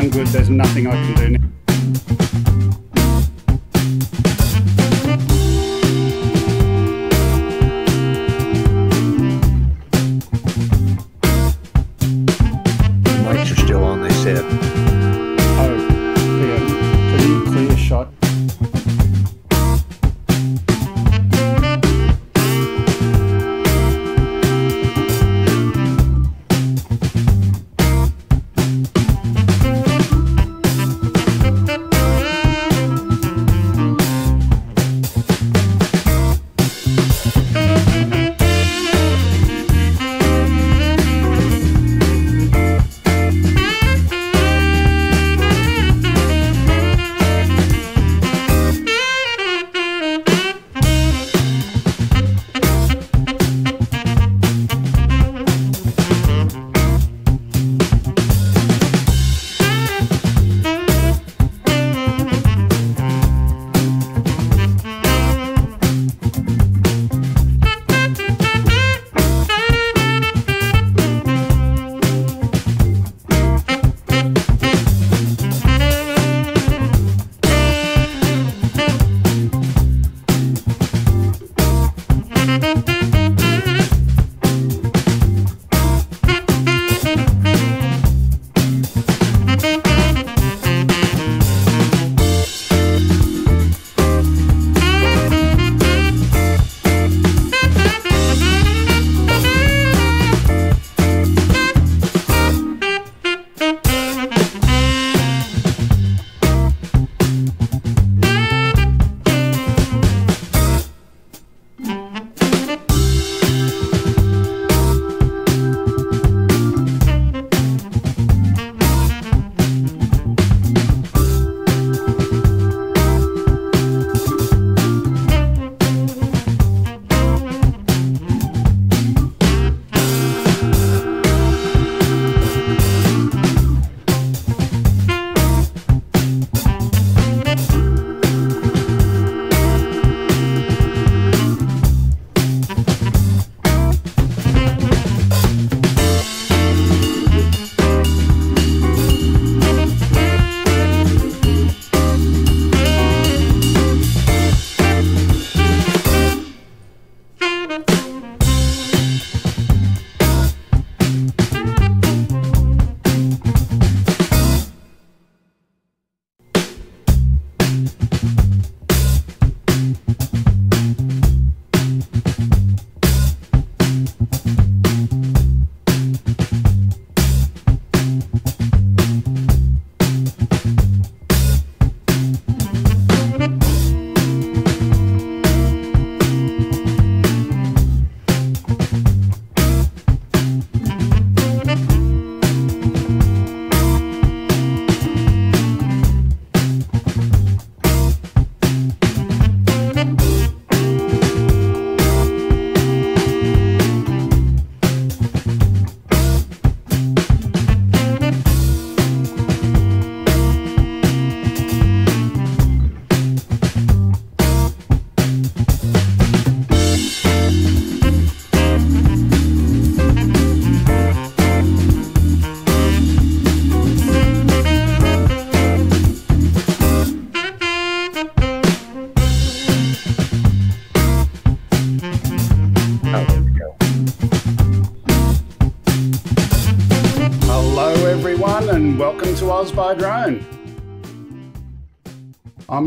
sound good, there's nothing I can do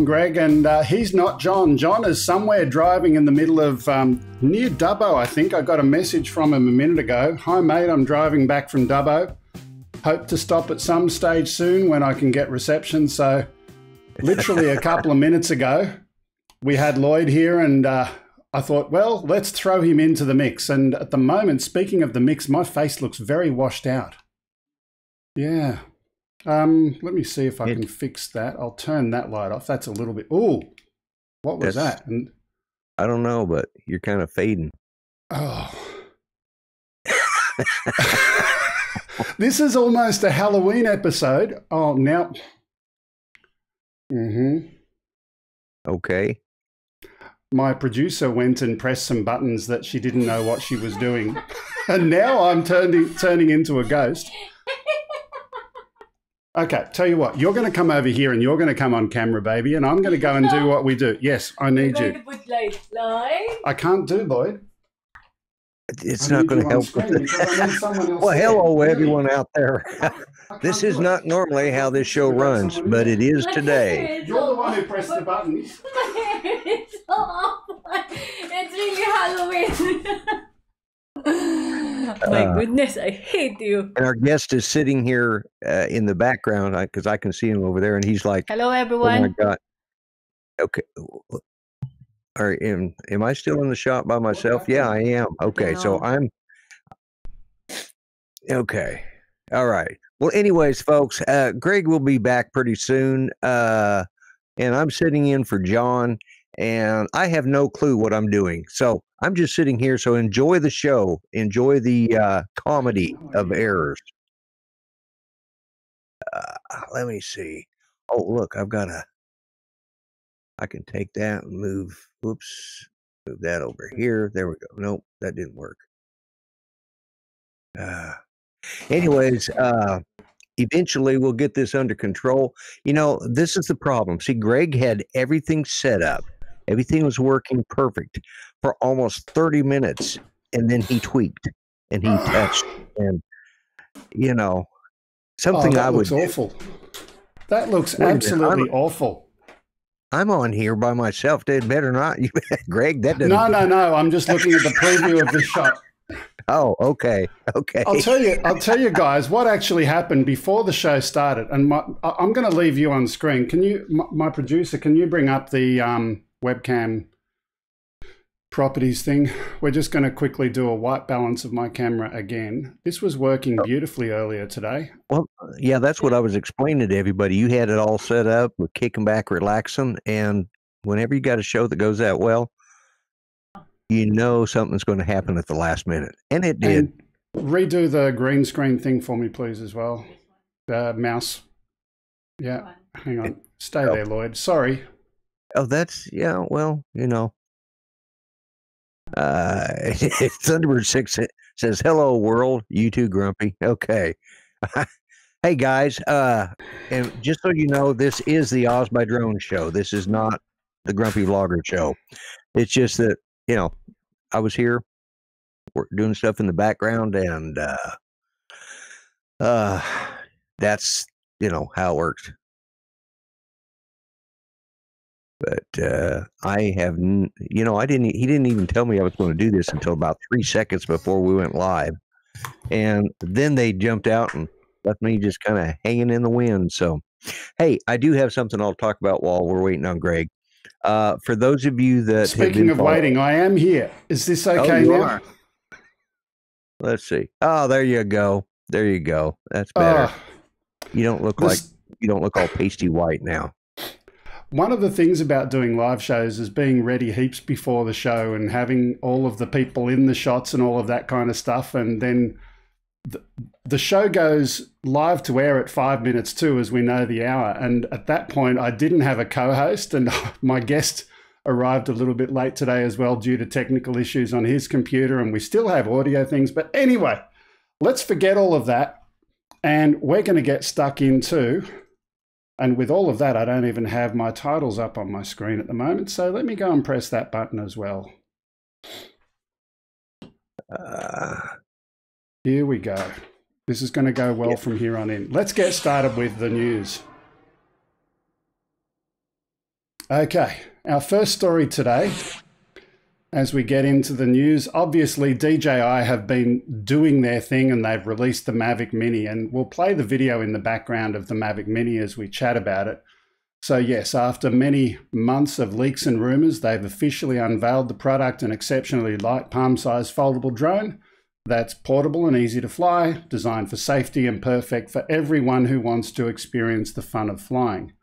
Greg, and uh, he's not John. John is somewhere driving in the middle of um, near Dubbo, I think. I got a message from him a minute ago. Hi, mate, I'm driving back from Dubbo. Hope to stop at some stage soon when I can get reception. So literally a couple of minutes ago, we had Lloyd here, and uh, I thought, well, let's throw him into the mix. And at the moment, speaking of the mix, my face looks very washed out. Yeah. Um, let me see if I can fix that. I'll turn that light off. That's a little bit. Ooh, what was That's- that? And I don't know, but you're kind of fading. oh. this is almost a Halloween episode. Oh, now. Mm-hmm. Okay. my producer went and pressed some buttons that she didn't know what she was doing. and now I'm turning turning into a ghost. Okay, tell you what, you're going to come over here and you're going to come on camera, baby, and I'm going to go and do what we do. Yes, I need you. to put light, light. I can't do Lloyd. It's I not going to help. screen because I need someone else Well, hello, everyone out there. This is not normally how this show runs, but it is today. You're the one who pressed the buttons. it's so. It's really Halloween. My Uh, goodness, I hate you. And our guest is sitting here uh, in the background because I can see him over there, and he's like, Hello, "Oh my everyone. god!" Okay. All right, am, am I still in the shop by myself? Yeah, I am. Okay, so. I'm okay. All right. Well, anyways, folks, uh, Greg will be back pretty soon, uh, and I'm sitting in for John, and I have no clue what I'm doing, so I'm just sitting here. So enjoy the show, enjoy the uh, comedy of errors. Uh, let me see. Oh, look, I've got a. I can take that and move. Oops, move that over here. There we go. Nope, that didn't work. Uh, anyways, uh, eventually we'll get this under control. You know, this is the problem. See, Greg had everything set up, everything was working perfect for almost 30 minutes, and then he tweaked and he touched, and you know, Oh, something that I would do. awful. That looks Wait absolutely I'm- awful. I'm on here by myself. It better not. You, Greg, that doesn't. No, no, no. I'm just looking at the preview of the shot. Oh, okay, okay. I'll tell you, I'll tell you guys what actually happened before the show started. And my, I'm going to leave you on screen. Can you, my, my producer, can you bring up the um, webcam properties thing? We're just going to quickly do a white balance of my camera again. This was working beautifully earlier today. Well, yeah, that's what I was explaining to everybody. You had it all set up with kicking back, relaxing, and whenever you got a show that goes that well, you know something's going to happen at the last minute, and it did. And redo the green screen thing for me, please, as well. Uh, mouse. Yeah, hang on. Stay Oh. there, Lloyd. Sorry. Oh, that's yeah. Well, you know, uh, Thunderbird Six says, "Hello, world. You too, Grumpy." Okay. hey guys, uh, and just so you know, this is the Oz by Drone show. This is not the Grumpy Vlogger show. It's just that you know, I was here, doing stuff in the background, and uh, uh, that's you know how it works. But uh, I have, n- you know, I didn't. He didn't even tell me I was going to do this until about three seconds before we went live, and then they jumped out and left me just kind of hanging in the wind. So, hey, I do have something I'll talk about while we're waiting on Greg. Uh, for those of you that Speaking of waiting, I am here. Is this okay you now? are. let's see. Oh, there you go. There you go. That's better. Oh, you don't look like you don't look all pasty white now. One of the things about doing live shows is being ready heaps before the show and having all of the people in the shots and all of that kind of stuff. And then the, the show goes live to air at five minutes to, as we know the hour. And at that point, I didn't have a co host, and my guest arrived a little bit late today as well due to technical issues on his computer. And we still have audio things. But anyway, let's forget all of that. And we're going to get stuck into. And with all of that, I don't even have my titles up on my screen at the moment. So let me go and press that button as well. Uh, Here we go. This is going to go well Yeah. from here on in. Let's get started with the news. Okay, our first story today, as we get into the news, obviously DJI have been doing their thing and they've released the Mavic Mini, and we'll play the video in the background of the Mavic Mini as we chat about it. So, yes, after many months of leaks and rumors, they've officially unveiled the product an exceptionally light palm sized foldable drone that's portable and easy to fly, designed for safety and perfect for everyone who wants to experience the fun of flying.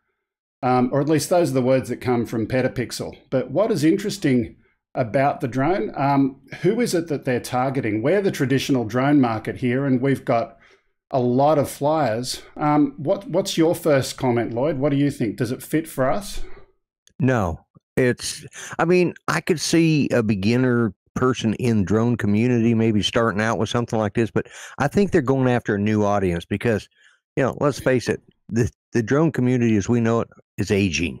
Um, or at least those are the words that come from Petapixel. But what is interesting about the drone, um, who is it that they're targeting? We're the traditional drone market here, and we've got a lot of flyers. Um, what what's your first comment, Lloyd? What do you think? Does it fit for us? No, it's. I mean, I could see a beginner person in drone community maybe starting out with something like this, but I think they're going after a new audience because, you know, let's face it, the the drone community as we know it is aging,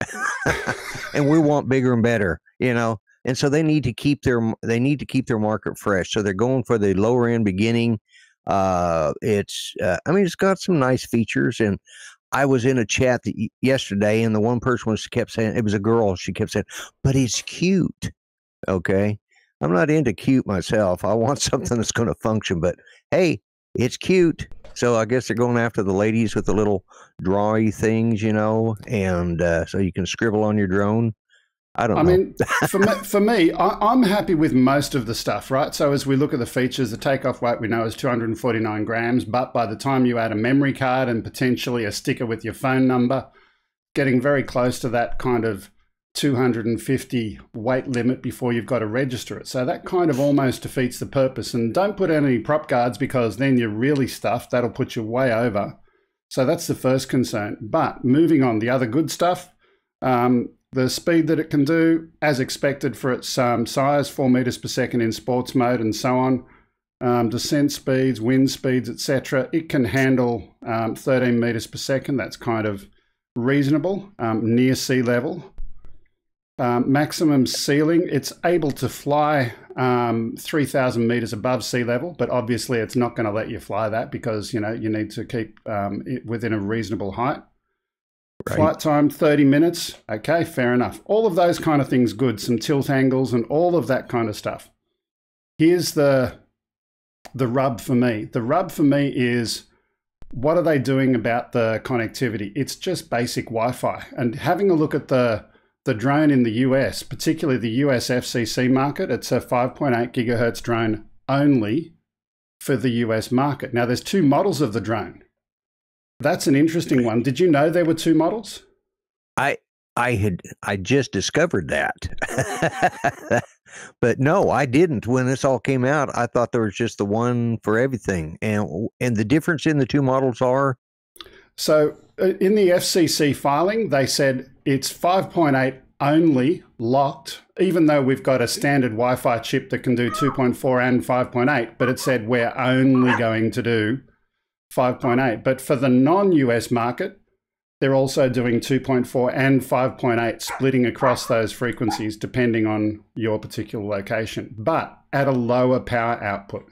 and we want bigger and better. You know, and so they need to keep their they need to keep their market fresh. So they're going for the lower end beginning uh, it's, uh, I mean, it's got some nice features. And I was in a chat yesterday, and the one person was kept saying it was a girl. She kept saying, "But it's cute." Okay, I'm not into cute myself. I want something that's going to function. But hey, it's cute. So I guess they're going after the ladies with the little drawy things, you know, and uh, so you can scribble on your drone. I don't know. I know. mean, for me, for me I, am happy with most of the stuff, right? So as we look at the features, the takeoff weight we know is 249 grams, but by the time you add a memory card and potentially a sticker with your phone number, getting very close to that kind of 250 weight limit before you've got to register it. So that kind of almost defeats the purpose. And don't put any prop guards because then you're really stuffed. That'll put you way over. So that's the first concern. But moving on, the other good stuff. Um, the speed that it can do, as expected for its um, size, four meters per second in sports mode and so on. Um, descent speeds, wind speeds, etc. It can handle um, 13 meters per second. That's kind of reasonable, um, near sea level. Um, maximum ceiling, it's able to fly um, 3,000 meters above sea level, but obviously it's not going to let you fly that because you know you need to keep it within a reasonable height. Right. Flight time 30 minutes. Okay, fair enough. All of those kind of things good. Some tilt angles and all of that kind of stuff. Here's the the rub for me. The rub for me is what are they doing about the connectivity? It's just basic Wi-Fi. And having a look at the the drone in the US, particularly the US FCC market, it's a 5.8 gigahertz drone only for the US market. Now there's two models of the drone. That's an interesting one. Did you know there were two models? I I had I just discovered that. but no, I didn't. When this all came out, I thought there was just the one for everything. And and the difference in the two models are so uh, in the FCC filing, they said it's 5.8 only locked, even though we've got a standard Wi Fi chip that can do 2.4 and 5.8, but it said we're only going to do 5.8. But for the non US market, they're also doing 2.4 and 5.8, splitting across those frequencies depending on your particular location, but at a lower power output.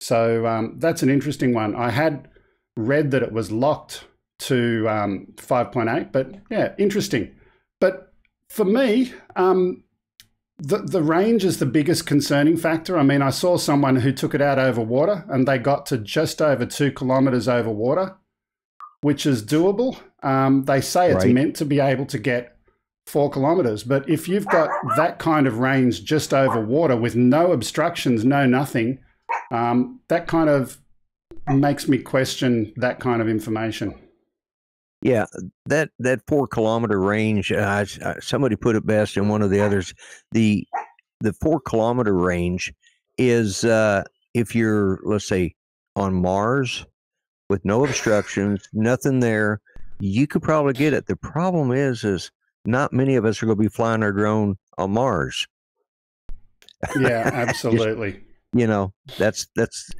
So um, that's an interesting one. I had read that it was locked to um, 5.8, but yeah, interesting. But for me, um, the, the range is the biggest concerning factor. I mean, I saw someone who took it out over water and they got to just over two kilometers over water, which is doable. Um, they say it's right. meant to be able to get four kilometers, but if you've got that kind of range just over water with no obstructions, no nothing, um, that kind of makes me question that kind of information. Yeah, that that four kilometer range. Uh, somebody put it best in one of the others. The the four kilometer range is uh, if you're let's say on Mars with no obstructions, nothing there, you could probably get it. The problem is, is not many of us are going to be flying our drone on Mars. Yeah, absolutely. Just, you know, that's that's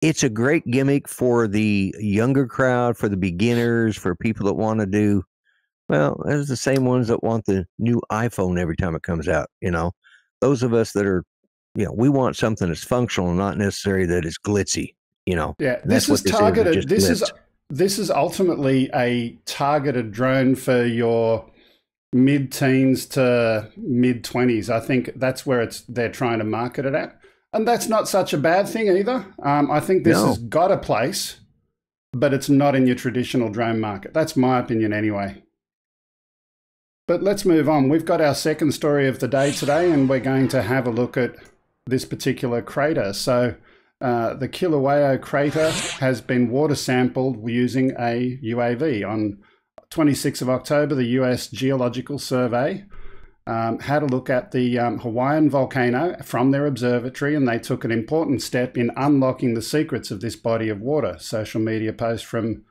it's a great gimmick for the younger crowd, for the beginners, for people that want to do. Well, there's the same ones that want the new iPhone every time it comes out. You know, those of us that are, you know, we want something that's functional, not necessary that is glitzy. You know, yeah, this is targeted. This is this is ultimately a targeted drone for your mid-teens to mid-20s. I think that's where it's they're trying to market it at. And that's not such a bad thing either. Um, I think this no. has got a place but it's not in your traditional drone market. That's my opinion anyway. But let's move on. We've got our second story of the day today, and we're going to have a look at this particular crater. So, uh, the Kilauea crater has been water sampled using a UAV. On 26th of October, the US Geological Survey um, had a look at the um, Hawaiian volcano from their observatory, and they took an important step in unlocking the secrets of this body of water. Social media post from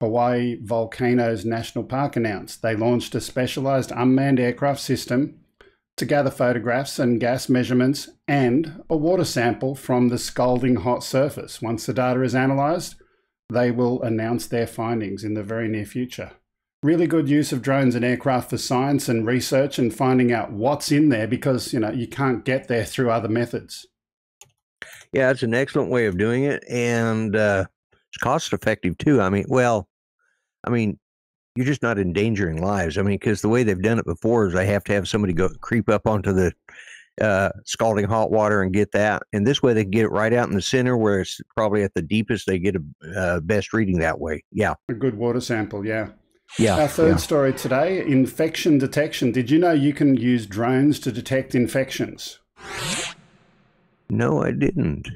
Hawaii Volcanoes National Park announced they launched a specialized unmanned aircraft system to gather photographs and gas measurements and a water sample from the scalding hot surface. Once the data is analyzed, they will announce their findings in the very near future. Really good use of drones and aircraft for science and research and finding out what's in there because you know you can't get there through other methods. Yeah, it's an excellent way of doing it, and uh, it's cost effective too. I mean, well, I mean, you're just not endangering lives. I mean, because the way they've done it before is they have to have somebody go creep up onto the uh, scalding hot water and get that. And this way they get it right out in the center where it's probably at the deepest. They get a uh, best reading that way. Yeah. A good water sample, yeah. Yeah. Our third yeah. story today infection detection. Did you know you can use drones to detect infections? No, I didn't.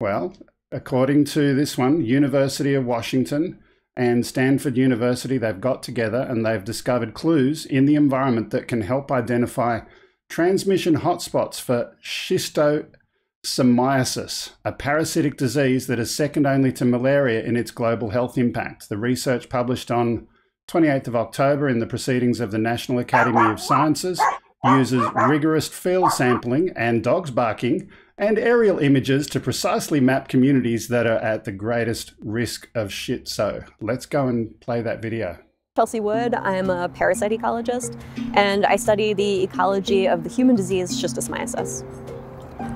Well, according to this one, University of Washington and Stanford University, they've got together and they've discovered clues in the environment that can help identify transmission hotspots for schistosomiasis, a parasitic disease that is second only to malaria in its global health impact. The research published on 28th of October in the Proceedings of the National Academy of Sciences uses rigorous field sampling and dogs barking and aerial images to precisely map communities that are at the greatest risk of shit. So let's go and play that video. Chelsea Wood. I'm a parasite ecologist, and I study the ecology of the human disease schistosomiasis.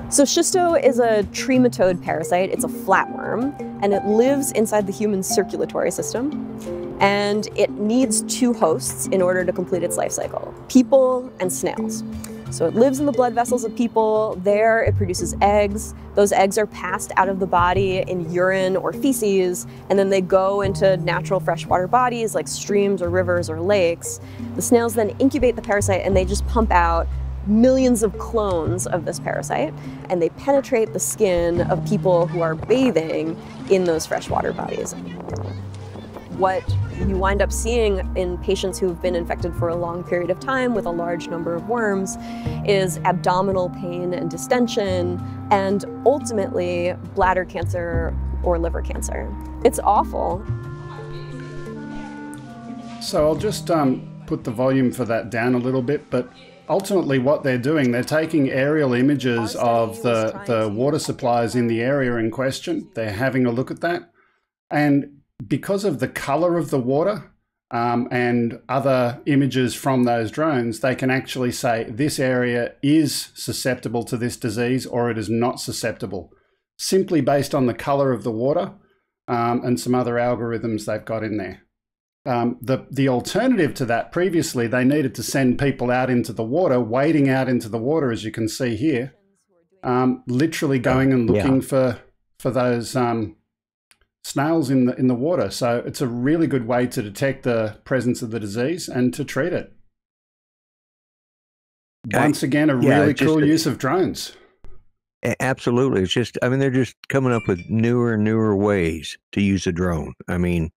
So schisto is a trematode parasite. It's a flatworm, and it lives inside the human circulatory system. And it needs two hosts in order to complete its life cycle, people and snails. So it lives in the blood vessels of people. There it produces eggs. Those eggs are passed out of the body in urine or feces, and then they go into natural freshwater bodies like streams or rivers or lakes. The snails then incubate the parasite and they just pump out millions of clones of this parasite, and they penetrate the skin of people who are bathing in those freshwater bodies what you wind up seeing in patients who've been infected for a long period of time with a large number of worms is abdominal pain and distension, and ultimately bladder cancer or liver cancer. It's awful. So I'll just um, put the volume for that down a little bit, but ultimately what they're doing, they're taking aerial images of the, the water supplies in the area in question. They're having a look at that. And because of the color of the water um, and other images from those drones, they can actually say this area is susceptible to this disease or it is not susceptible, simply based on the color of the water um, and some other algorithms they've got in there. Um, the the alternative to that previously they needed to send people out into the water wading out into the water as you can see here um, literally going and looking yeah. for for those um, snails in the in the water. So it's a really good way to detect the presence of the disease and to treat it. Once again, a yeah, really cool a, use of drones. Absolutely, it's just I mean they're just coming up with newer and newer ways to use a drone. I mean,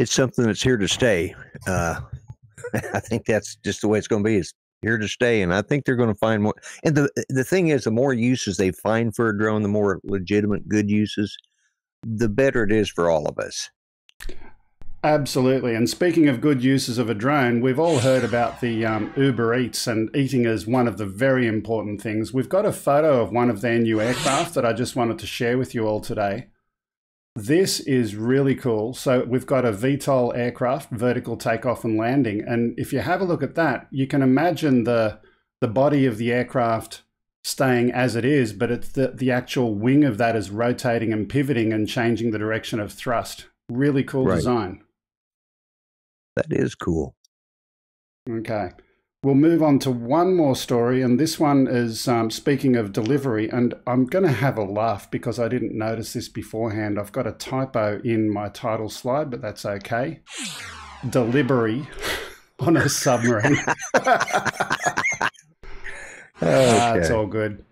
it's something that's here to stay. Uh, I think that's just the way it's going to be. It's here to stay, and I think they're going to find more. And the the thing is, the more uses they find for a drone, the more legitimate, good uses the better it is for all of us. Absolutely. And speaking of good uses of a drone, we've all heard about the um, Uber Eats and eating is one of the very important things. We've got a photo of one of their new aircraft that I just wanted to share with you all today. This is really cool. So we've got a VTOL aircraft, vertical takeoff and landing. And if you have a look at that, you can imagine the, the body of the aircraft staying as it is, but it's the, the actual wing of that is rotating and pivoting and changing the direction of thrust. Really cool right. design. That is cool. Okay. We'll move on to one more story, and this one is um, speaking of delivery. And I'm going to have a laugh because I didn't notice this beforehand. I've got a typo in my title slide, but that's okay. Delivery on a submarine. Ah, it's all good.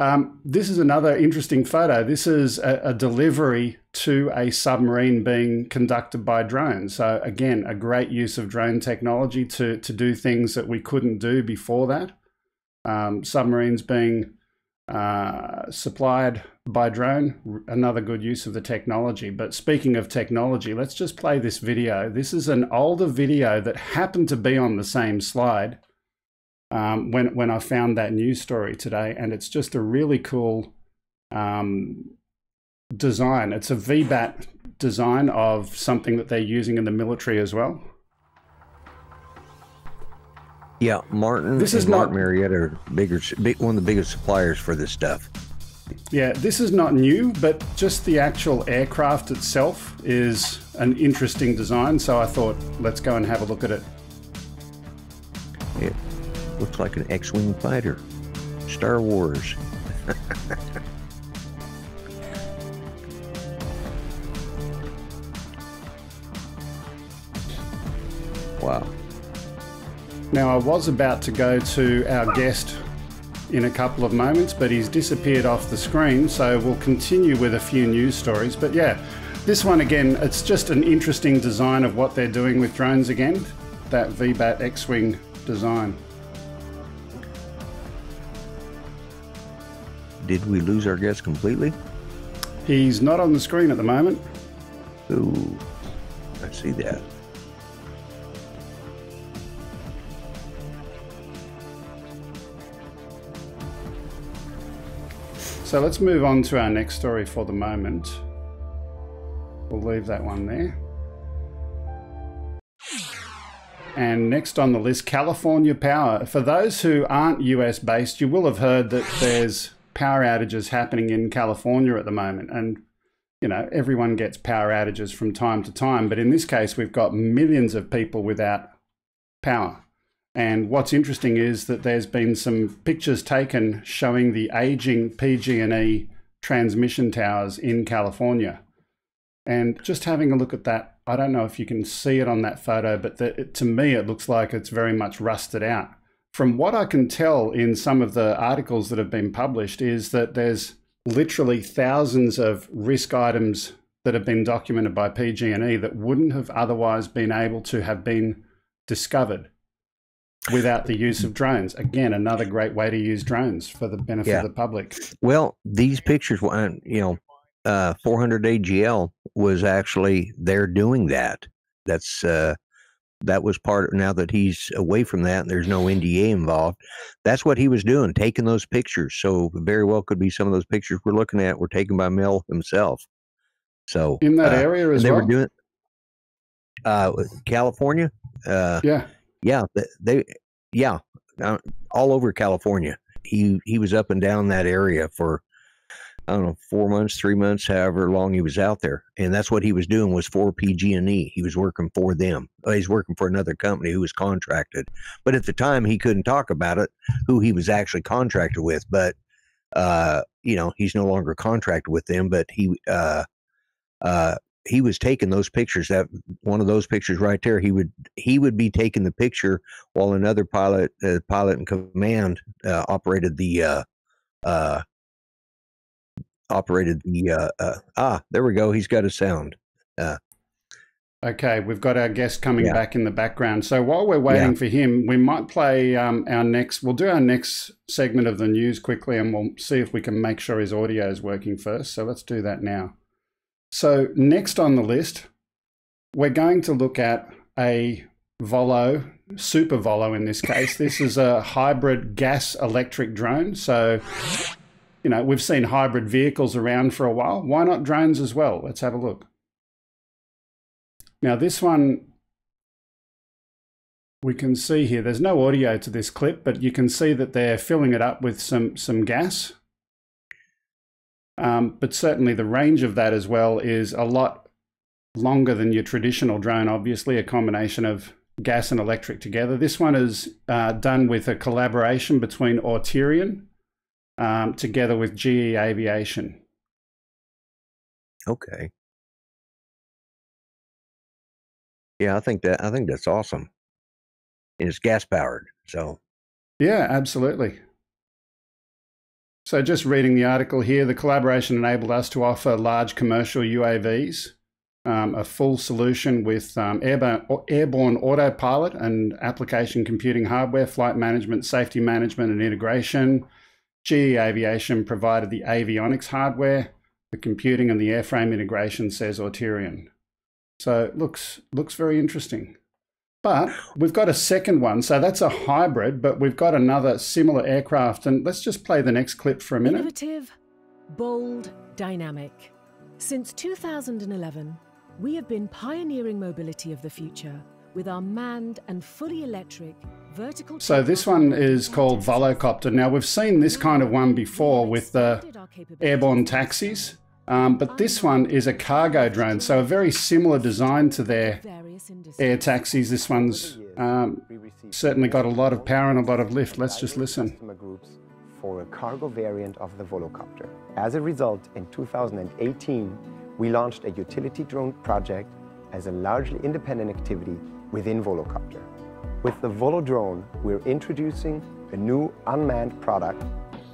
Um, this is another interesting photo. This is a, a delivery to a submarine being conducted by drones. So again, a great use of drone technology to to do things that we couldn't do before that. Um, submarines being uh, supplied by drone, another good use of the technology. But speaking of technology, let's just play this video. This is an older video that happened to be on the same slide um, when when I found that news story today, and it's just a really cool um, design. It's a VBAT design of something that they're using in the military as well. Yeah, Martin. This is Martin not- Marietta are bigger, big, one of the biggest suppliers for this stuff. Yeah, this is not new, but just the actual aircraft itself is an interesting design. So I thought, let's go and have a look at it. It looks like an X-wing fighter. Star Wars. wow. Now, I was about to go to our guest in a couple of moments, but he's disappeared off the screen, so we'll continue with a few news stories. But yeah, this one again, it's just an interesting design of what they're doing with drones again, that VBAT X Wing design. Did we lose our guest completely? He's not on the screen at the moment. Ooh, I see that. So let's move on to our next story for the moment. We'll leave that one there. And next on the list, California Power. For those who aren't US based, you will have heard that there's power outages happening in California at the moment. And, you know, everyone gets power outages from time to time. But in this case, we've got millions of people without power. And what's interesting is that there's been some pictures taken showing the aging PG&E transmission towers in California. And just having a look at that, I don't know if you can see it on that photo, but the, to me, it looks like it's very much rusted out. From what I can tell in some of the articles that have been published, is that there's literally thousands of risk items that have been documented by PG&E that wouldn't have otherwise been able to have been discovered without the use of drones. Again, another great way to use drones for the benefit Yeah. of the public. Well, these pictures, were, you know, uh, 400 AGL was actually there doing that. That's uh, that was part. Of, now that he's away from that, and there's no NDA involved. That's what he was doing, taking those pictures. So very well could be some of those pictures we're looking at were taken by Mel himself. So In that uh, area as they well. were doing uh, California. Uh, yeah. yeah, th- they, yeah, uh, all over California. He he was up and down that area for I don't know four months, three months, however long he was out there, and that's what he was doing was for PG&E. He was working for them. Uh, he's working for another company who was contracted, but at the time he couldn't talk about it, who he was actually contracted with. But uh, you know, he's no longer contracted with them, but he uh, uh, he was taking those pictures. That one of those pictures right there, he would he would be taking the picture while another pilot, uh, pilot in command, uh, operated the uh, uh, operated the uh, uh, ah. There we go. He's got a sound. Okay, we've got our guest coming Yeah. back in the background. So while we're waiting Yeah. for him, we might play um, our next. We'll do our next segment of the news quickly, and we'll see if we can make sure his audio is working first. So let's do that now. So next on the list, we're going to look at a Volo, Super Volo in this case. This is a hybrid gas electric drone. So, you know, we've seen hybrid vehicles around for a while. Why not drones as well? Let's have a look. Now, this one we can see here, there's no audio to this clip, but you can see that they're filling it up with some, some gas. Um, but certainly the range of that as well is a lot longer than your traditional drone, obviously, a combination of gas and electric together. This one is uh, done with a collaboration between Auterion um, together with GE Aviation. Okay. Yeah, I think that I think that's awesome. And it's gas powered, so Yeah, absolutely. So, just reading the article here, the collaboration enabled us to offer large commercial UAVs um, a full solution with um, airborne, airborne autopilot and application computing hardware, flight management, safety management, and integration. GE Aviation provided the avionics hardware, the computing, and the airframe integration, says Auterion. So it looks looks very interesting. But we've got a second one, so that's a hybrid, but we've got another similar aircraft. And let's just play the next clip for a minute. Innovative, bold, dynamic. Since 2011, we have been pioneering mobility of the future with our manned and fully electric vertical. So this one is called Volocopter. Now we've seen this kind of one before with the airborne taxis. Um, but this one is a cargo drone, so a very similar design to their air taxis. This one's um, certainly got a lot of power and a lot of lift. Let's just listen. For a cargo variant of the Volocopter. As a result, in 2018, we launched a utility drone project as a largely independent activity within Volocopter. With the Volodrone, we're introducing a new unmanned product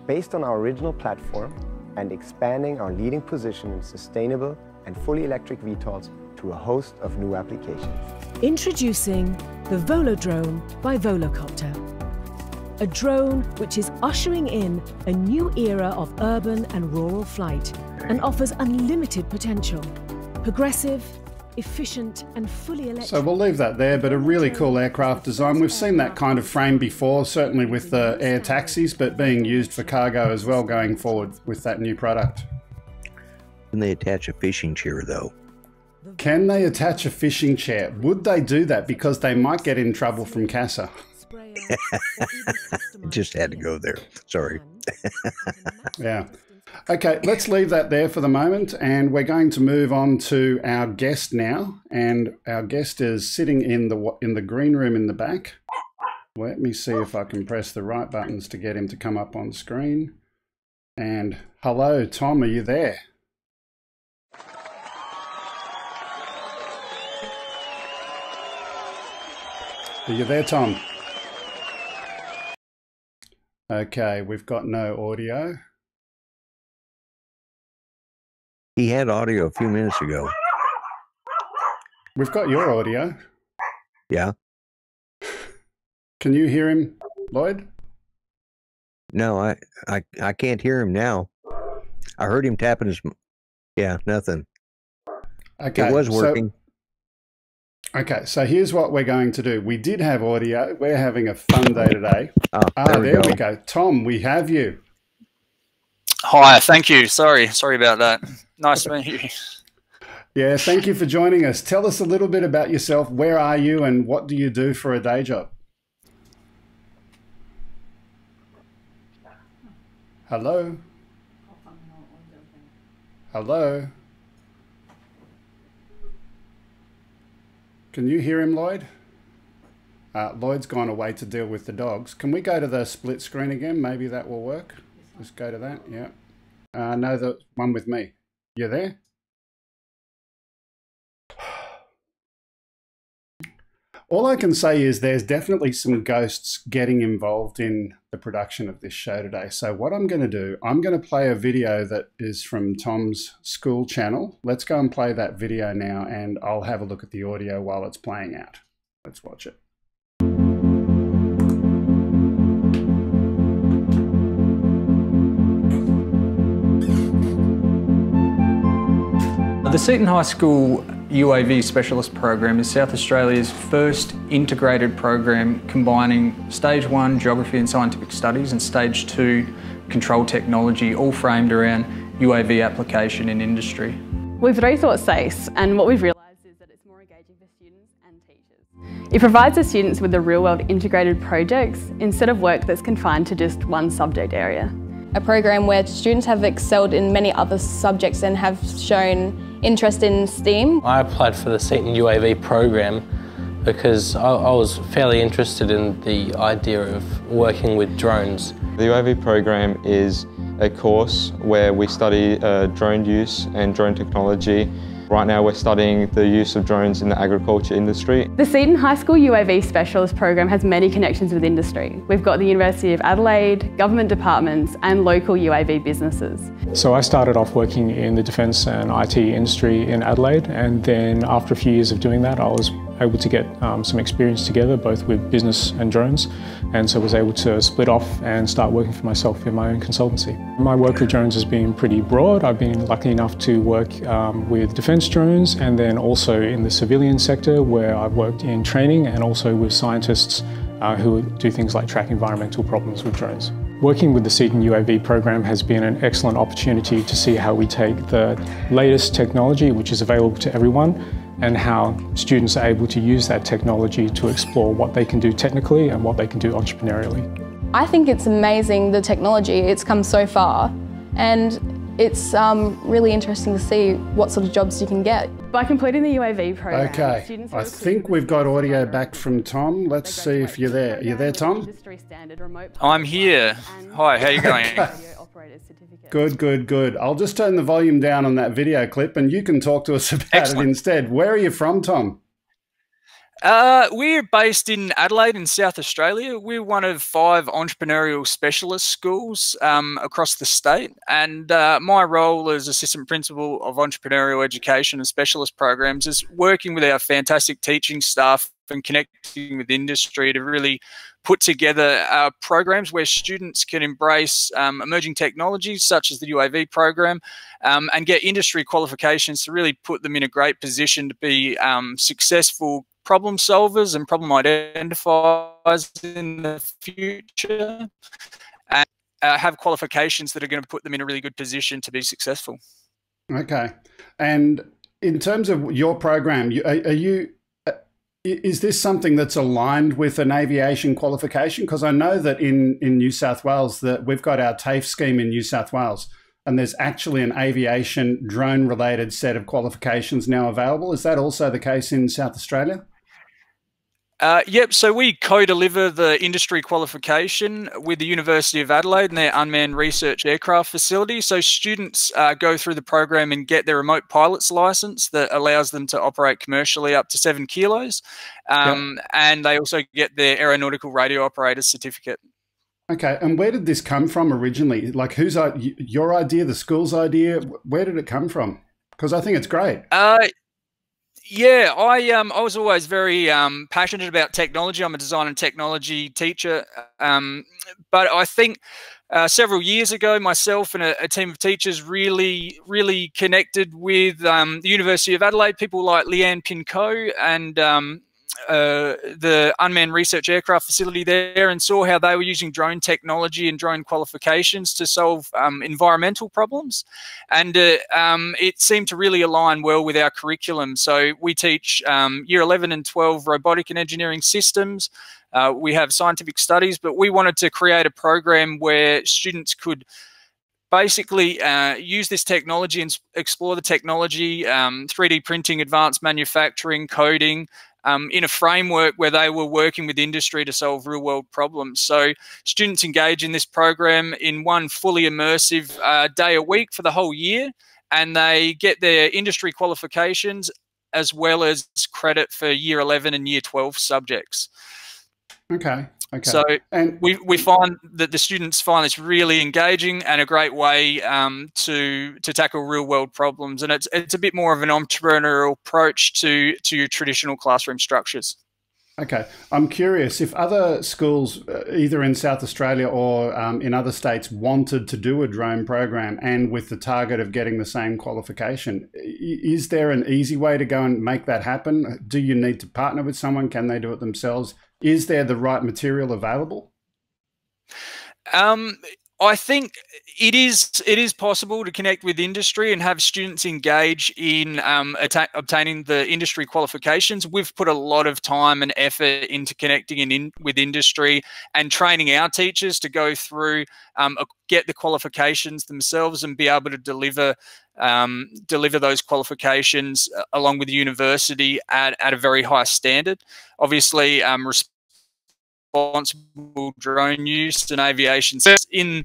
based on our original platform and expanding our leading position in sustainable and fully electric VTOLs to a host of new applications. Introducing the Volodrone by Volocopter. A drone which is ushering in a new era of urban and rural flight and offers unlimited potential. Progressive, efficient and fully electric. So we'll leave that there, but a really cool aircraft design. We've seen that kind of frame before, certainly with the air taxis, but being used for cargo as well going forward with that new product. Can they attach a fishing chair though? Can they attach a fishing chair? Would they do that? Because they might get in trouble from CASA. Just had to go there. Sorry. yeah. Okay, let's leave that there for the moment, and we're going to move on to our guest now. And our guest is sitting in the in the green room in the back. Let me see if I can press the right buttons to get him to come up on screen. And hello, Tom, are you there? Are you there, Tom? Okay, we've got no audio. He had audio a few minutes ago. We've got your audio. Yeah. Can you hear him, Lloyd? No, I, I, I can't hear him now. I heard him tapping his. Yeah, nothing. Okay, it was working. So, Okay, so here's what we're going to do. We did have audio. We're having a fun day today. Oh, ah, there, we, there go. we go. Tom, we have you. Hi, thank you. Sorry, sorry about that. Nice to meet you. Yeah, thank you for joining us. Tell us a little bit about yourself. Where are you and what do you do for a day job? Hello? Hello? Can you hear him, Lloyd? Uh, Lloyd's gone away to deal with the dogs. Can we go to the split screen again? Maybe that will work. Let's go to that. Yeah. Uh, no, the one with me. You're there? All I can say is there's definitely some ghosts getting involved in the production of this show today. So, what I'm going to do, I'm going to play a video that is from Tom's school channel. Let's go and play that video now, and I'll have a look at the audio while it's playing out. Let's watch it. The Seaton High School UAV Specialist Program is South Australia's first integrated program combining Stage 1 Geography and Scientific Studies and Stage 2 Control Technology, all framed around UAV application in industry. We've rethought SACE and what we've realised is that it's more engaging for students and teachers. It provides the students with the real-world integrated projects instead of work that's confined to just one subject area. A program where students have excelled in many other subjects and have shown interest in STEAM. I applied for the Seaton UAV program because I, I was fairly interested in the idea of working with drones. The UAV program is a course where we study uh, drone use and drone technology Right now we're studying the use of drones in the agriculture industry. The Seaton High School UAV Specialist program has many connections with industry. We've got the University of Adelaide, government departments and local UAV businesses. So I started off working in the defence and IT industry in Adelaide and then after a few years of doing that I was able to get um, some experience together both with business and drones and so was able to split off and start working for myself in my own consultancy. My work with drones has been pretty broad. I've been lucky enough to work um, with defence drones and then also in the civilian sector where I've worked in training and also with scientists uh, who do things like track environmental problems with drones. Working with the Seaton UAV program has been an excellent opportunity to see how we take the latest technology, which is available to everyone, and how students are able to use that technology to explore what they can do technically and what they can do entrepreneurially. I think it's amazing the technology, it's come so far and it's um, really interesting to see what sort of jobs you can get. By completing the UAV program, Okay, I think we've got audio back from Tom. Let's see if you're there. Are you there, Tom? I'm here. Hi, how are you going? Good, good, good. I'll just turn the volume down on that video clip and you can talk to us about Excellent. it instead. Where are you from, Tom? Uh, we're based in Adelaide in South Australia. We're one of five entrepreneurial specialist schools um, across the state. And uh, my role as assistant principal of entrepreneurial education and specialist programs is working with our fantastic teaching staff and connecting with industry to really put together uh, programs where students can embrace um, emerging technologies such as the UAV program um, and get industry qualifications to really put them in a great position to be um, successful problem solvers and problem identifiers in the future and uh, have qualifications that are going to put them in a really good position to be successful. Okay. And in terms of your program, are, you is this something that's aligned with an aviation qualification? Because I know that in, in New South Wales that we've got our TAFE scheme in New South Wales, and there's actually an aviation drone related set of qualifications now available. Is that also the case in South Australia? Uh, yep, so we co-deliver the industry qualification with the University of Adelaide and their unmanned research aircraft facility. So students uh, go through the program and get their remote pilot's license that allows them to operate commercially up to seven kilos. Um, yep. And they also get their aeronautical radio operator certificate. Okay, and where did this come from originally? Like, whose your idea, the school's idea? Where did it come from? Because I think it's great. Uh, yeah, I um I was always very um passionate about technology. I'm a design and technology teacher, um, but I think uh, several years ago, myself and a, a, team of teachers really really connected with um, the University of Adelaide. People like Leanne Pinco and um, uh, the unmanned research aircraft facility there and saw how they were using drone technology and drone qualifications to solve um, environmental problems. And uh, um, it seemed to really align well with our curriculum. So we teach um, year 11 and 12 robotic and engineering systems. Uh, we have scientific studies, but we wanted to create a program where students could basically uh, use this technology and explore the technology, um, 3D printing, advanced manufacturing, coding, um, in a framework where they were working with industry to solve real world problems. So students engage in this program in one fully immersive uh, day a week for the whole year, and they get their industry qualifications as well as credit for year 11 and year 12 subjects. Okay. Okay. So and we, we find that the students find this really engaging and a great way um, to to tackle real world problems, and it's it's a bit more of an entrepreneurial approach to to your traditional classroom structures. Okay, I'm curious if other schools, uh, either in South Australia or um, in other states, wanted to do a drone program and with the target of getting the same qualification. Is there an easy way to go and make that happen? Do you need to partner with someone? Can they do it themselves? Is there the right material available? Um, I think it is it is possible to connect with industry and have students engage in um, obtaining the industry qualifications. We've put a lot of time and effort into connecting in, in with industry and training our teachers to go through, um, get the qualifications themselves and be able to deliver um, deliver those qualifications uh, along with the university at, at a very high standard. Obviously, um, responsible drone use and aviation in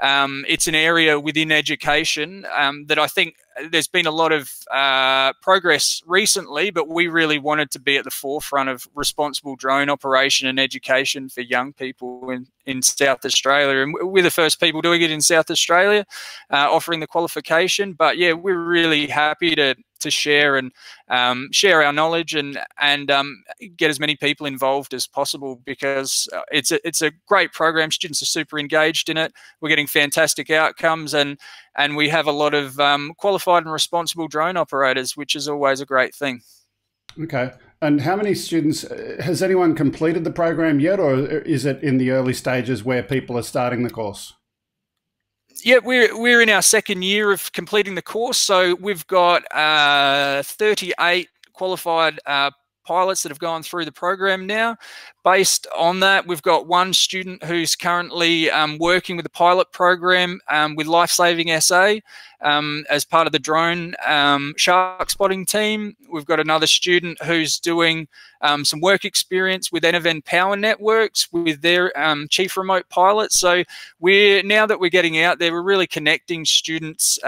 um, it's an area within education um, that I think there's been a lot of uh, progress recently, but we really wanted to be at the forefront of responsible drone operation and education for young people in, in South Australia. And we're the first people doing it in South Australia, uh, offering the qualification. But yeah, we're really happy to to share and um, share our knowledge and and um, get as many people involved as possible because uh, it's a, it's a great program. Students are super engaged in it. We're getting fantastic outcomes and and we have a lot of um, qualified and responsible drone operators, which is always a great thing. Okay. And how many students uh, has anyone completed the program yet, or is it in the early stages where people are starting the course? Yeah, we're we're in our second year of completing the course, so we've got uh, 38 qualified uh, pilots that have gone through the program now. Based on that, we've got one student who's currently um, working with the pilot program um, with Life Saving SA um, as part of the drone um, shark spotting team. We've got another student who's doing um, some work experience with Enerven Power Networks with their um, chief remote pilot. So we're now that we're getting out there, we're really connecting students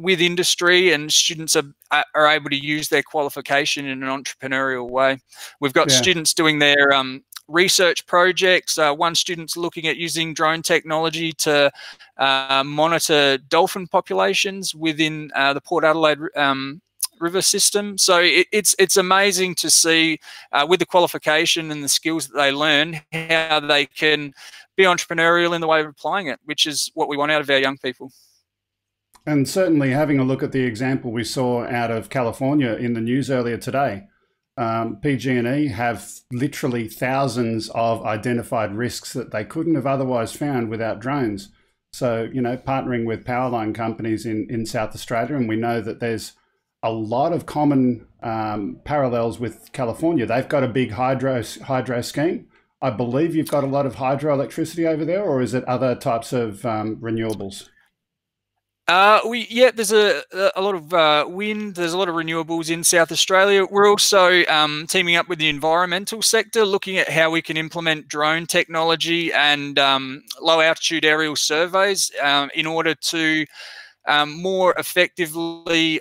with industry and students are, are able to use their qualification in an entrepreneurial way. We've got yeah. students doing their um, research projects. Uh, one student's looking at using drone technology to uh, monitor dolphin populations within uh, the Port Adelaide um, river system. So it, it's it's amazing to see uh, with the qualification and the skills that they learn how they can be entrepreneurial in the way of applying it, which is what we want out of our young people. And certainly, having a look at the example we saw out of California in the news earlier today, um, PG&E have literally thousands of identified risks that they couldn't have otherwise found without drones. So, you know, partnering with power line companies in, in South Australia, and we know that there's a lot of common um, parallels with California. They've got a big hydro hydro scheme. I believe you've got a lot of hydroelectricity over there, or is it other types of um, renewables? Uh, we yeah, there's a a lot of uh, wind. There's a lot of renewables in South Australia. We're also um, teaming up with the environmental sector, looking at how we can implement drone technology and um, low altitude aerial surveys um, in order to um, more effectively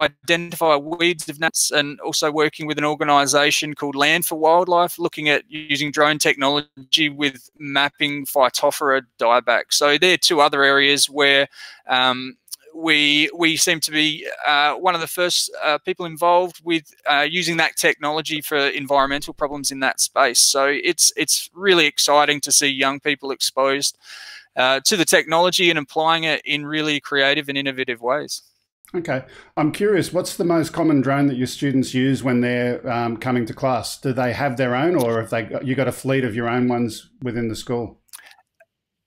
identify weeds of nuts and also working with an organization called Land for Wildlife, looking at using drone technology with mapping Phytophthora dieback. So there are two other areas where um, we we seem to be uh, one of the first uh, people involved with uh, using that technology for environmental problems in that space. So it's it's really exciting to see young people exposed uh, to the technology and applying it in really creative and innovative ways. Okay. I'm curious, what's the most common drone that your students use when they're um, coming to class? Do they have their own or have they you got a fleet of your own ones within the school?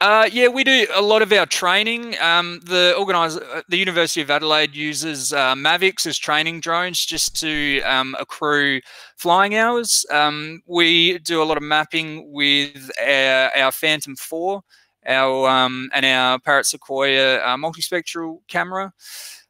Uh, yeah, we do a lot of our training. Um, the uh, the University of Adelaide uses uh, Mavics as training drones just to um, accrue flying hours. Um, we do a lot of mapping with our, our Phantom 4 our, um, and our Parrot Sequoia uh, multispectral camera.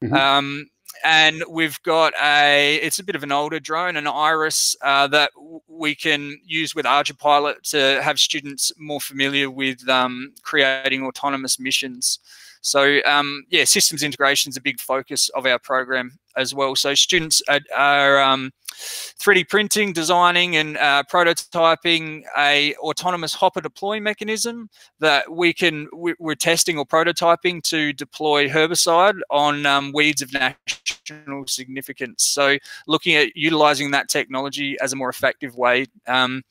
Mm-hmm. Um, and we've got a it's a bit of an older drone an iris uh, that we can use with ArduPilot to have students more familiar with um, creating autonomous missions so um, yeah systems integration is a big focus of our program as well. So students are, are um, 3d printing designing and uh, prototyping a autonomous hopper deploy mechanism that we can we're testing or prototyping to deploy herbicide on um, weeds of national significance. So looking at utilizing that technology as a more effective way um,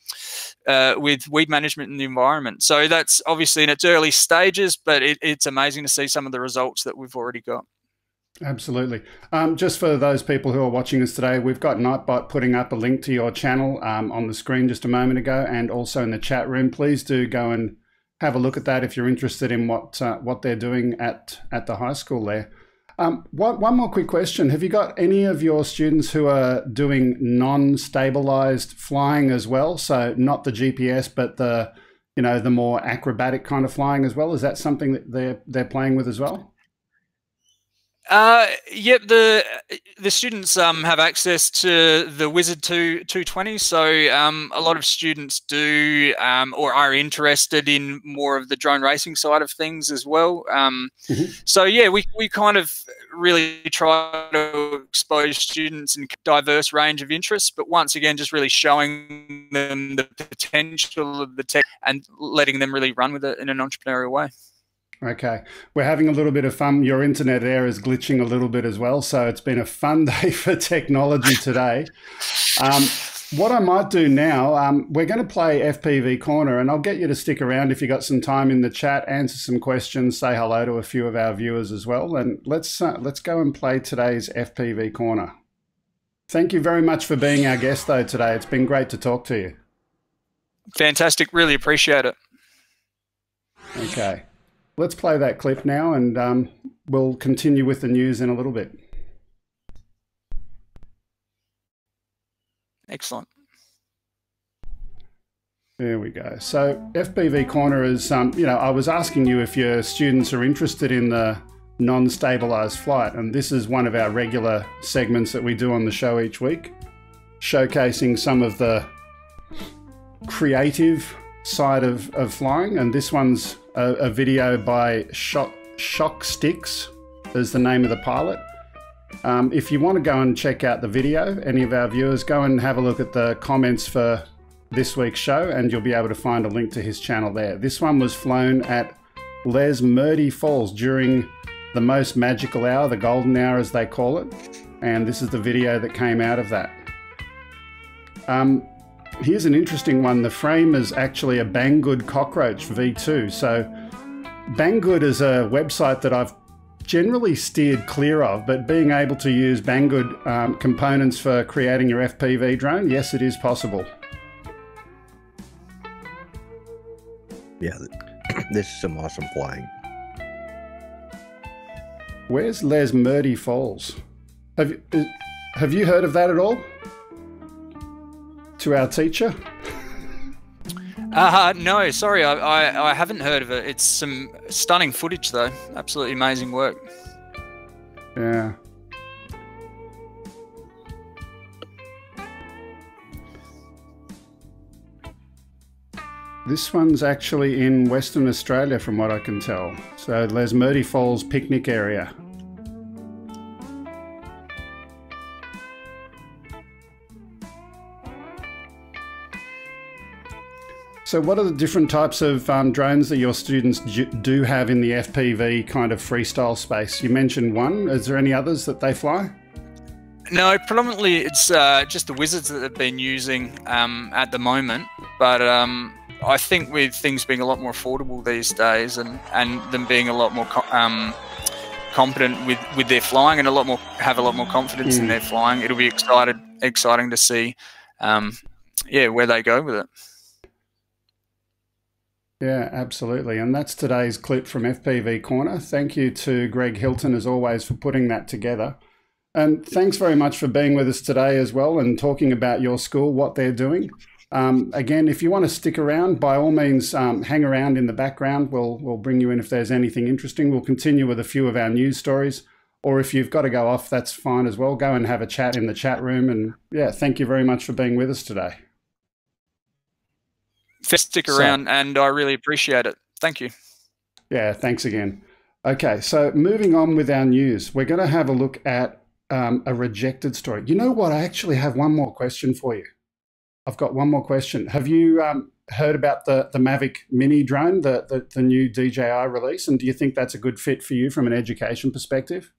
uh, with weed management in the environment. So that's obviously in its early stages but it, it's amazing to see some of the results that we've already got Absolutely. Um, just for those people who are watching us today, we've got Nightbot putting up a link to your channel um, on the screen just a moment ago, and also in the chat room. Please do go and have a look at that if you're interested in what uh, what they're doing at at the high school there. Um, one, one more quick question: Have you got any of your students who are doing non-stabilized flying as well? So not the GPS, but the you know the more acrobatic kind of flying as well. Is that something that they're they're playing with as well? Uh, yep, the the students um, have access to the Wizard 2 220. So um, a lot of students do um, or are interested in more of the drone racing side of things as well. Um, Mm-hmm. So yeah, we, we kind of really try to expose students in diverse range of interests, but once again, just really showing them the potential of the tech and letting them really run with it in an entrepreneurial way. Okay. We're having a little bit of fun. Your internet air is glitching a little bit as well. So it's been a fun day for technology today. Um, what I might do now, um, we're going to play FPV Korner, and I'll get you to stick around if you got some time in the chat, answer some questions, say hello to a few of our viewers as well, and let's uh, let's go and play today's FPV Korner. Thank you very much for being our guest though today. It's been great to talk to you. Fantastic. Really appreciate it. Okay. Let's play that clip now, and um, we'll continue with the news in a little bit. Excellent. There we go. So FPV Korner is, um, you know, I was asking you if your students are interested in the non-stabilized flight, and this is one of our regular segments that we do on the show each week, showcasing some of the creative side of, of flying. And this one's a, a video by Shock, Shokstix, is the name of the pilot. Um, if you want to go and check out the video, any of our viewers, go and have a look at the comments for this week's show, and you'll be able to find a link to his channel there. This one was flown at Lesmurdie Falls during the most magical hour, the golden hour as they call it, and this is the video that came out of that. Um, here's an interesting one. The frame is actually a Banggood Cockroach V2. So Banggood is a website that I've generally steered clear of, but being able to use Banggood um, components for creating your FPV drone, yes, it is possible. Yeah, this is some awesome flying. Where's Lesmurdie Falls? Have you, have you heard of that at all? To our teacher? Uh, no, sorry, I, I, I haven't heard of it. It's some stunning footage, though. Absolutely amazing work. Yeah. This one's actually in Western Australia, from what I can tell. So, Lesmurdie Falls picnic area. So, what are the different types of um, drones that your students do have in the FPV kind of freestyle space? You mentioned one. Is there any others that they fly? No, predominantly it's uh, just the wizards that they've been using um, at the moment. But um, I think with things being a lot more affordable these days, and, and them being a lot more co- um, competent with, with their flying, and a lot more have a lot more confidence in Mm. their flying, it'll be excited exciting to see, um, yeah, where they go with it. Yeah, absolutely. And that's today's clip from FPV Korner. Thank you to Greg Hilton, as always, for putting that together. And thanks very much for being with us today as well and talking about your school, what they're doing. Um, again, if you want to stick around, by all means, um, hang around in the background. We'll, we'll bring you in if there's anything interesting. We'll continue with a few of our news stories. Or if you've got to go off, that's fine as well. Go and have a chat in the chat room. And yeah, thank you very much for being with us today. Stick So- around, and I really appreciate it. Thank you. Yeah, thanks again. Okay, so moving on with our news, we're going to have a look at um, a rejected story. You know what? I actually have one more question for you. I've got one more question. Have you um, heard about the, the Mavic Mini drone, the, the, the new DJI release? And do you think that's a good fit for you from an education perspective?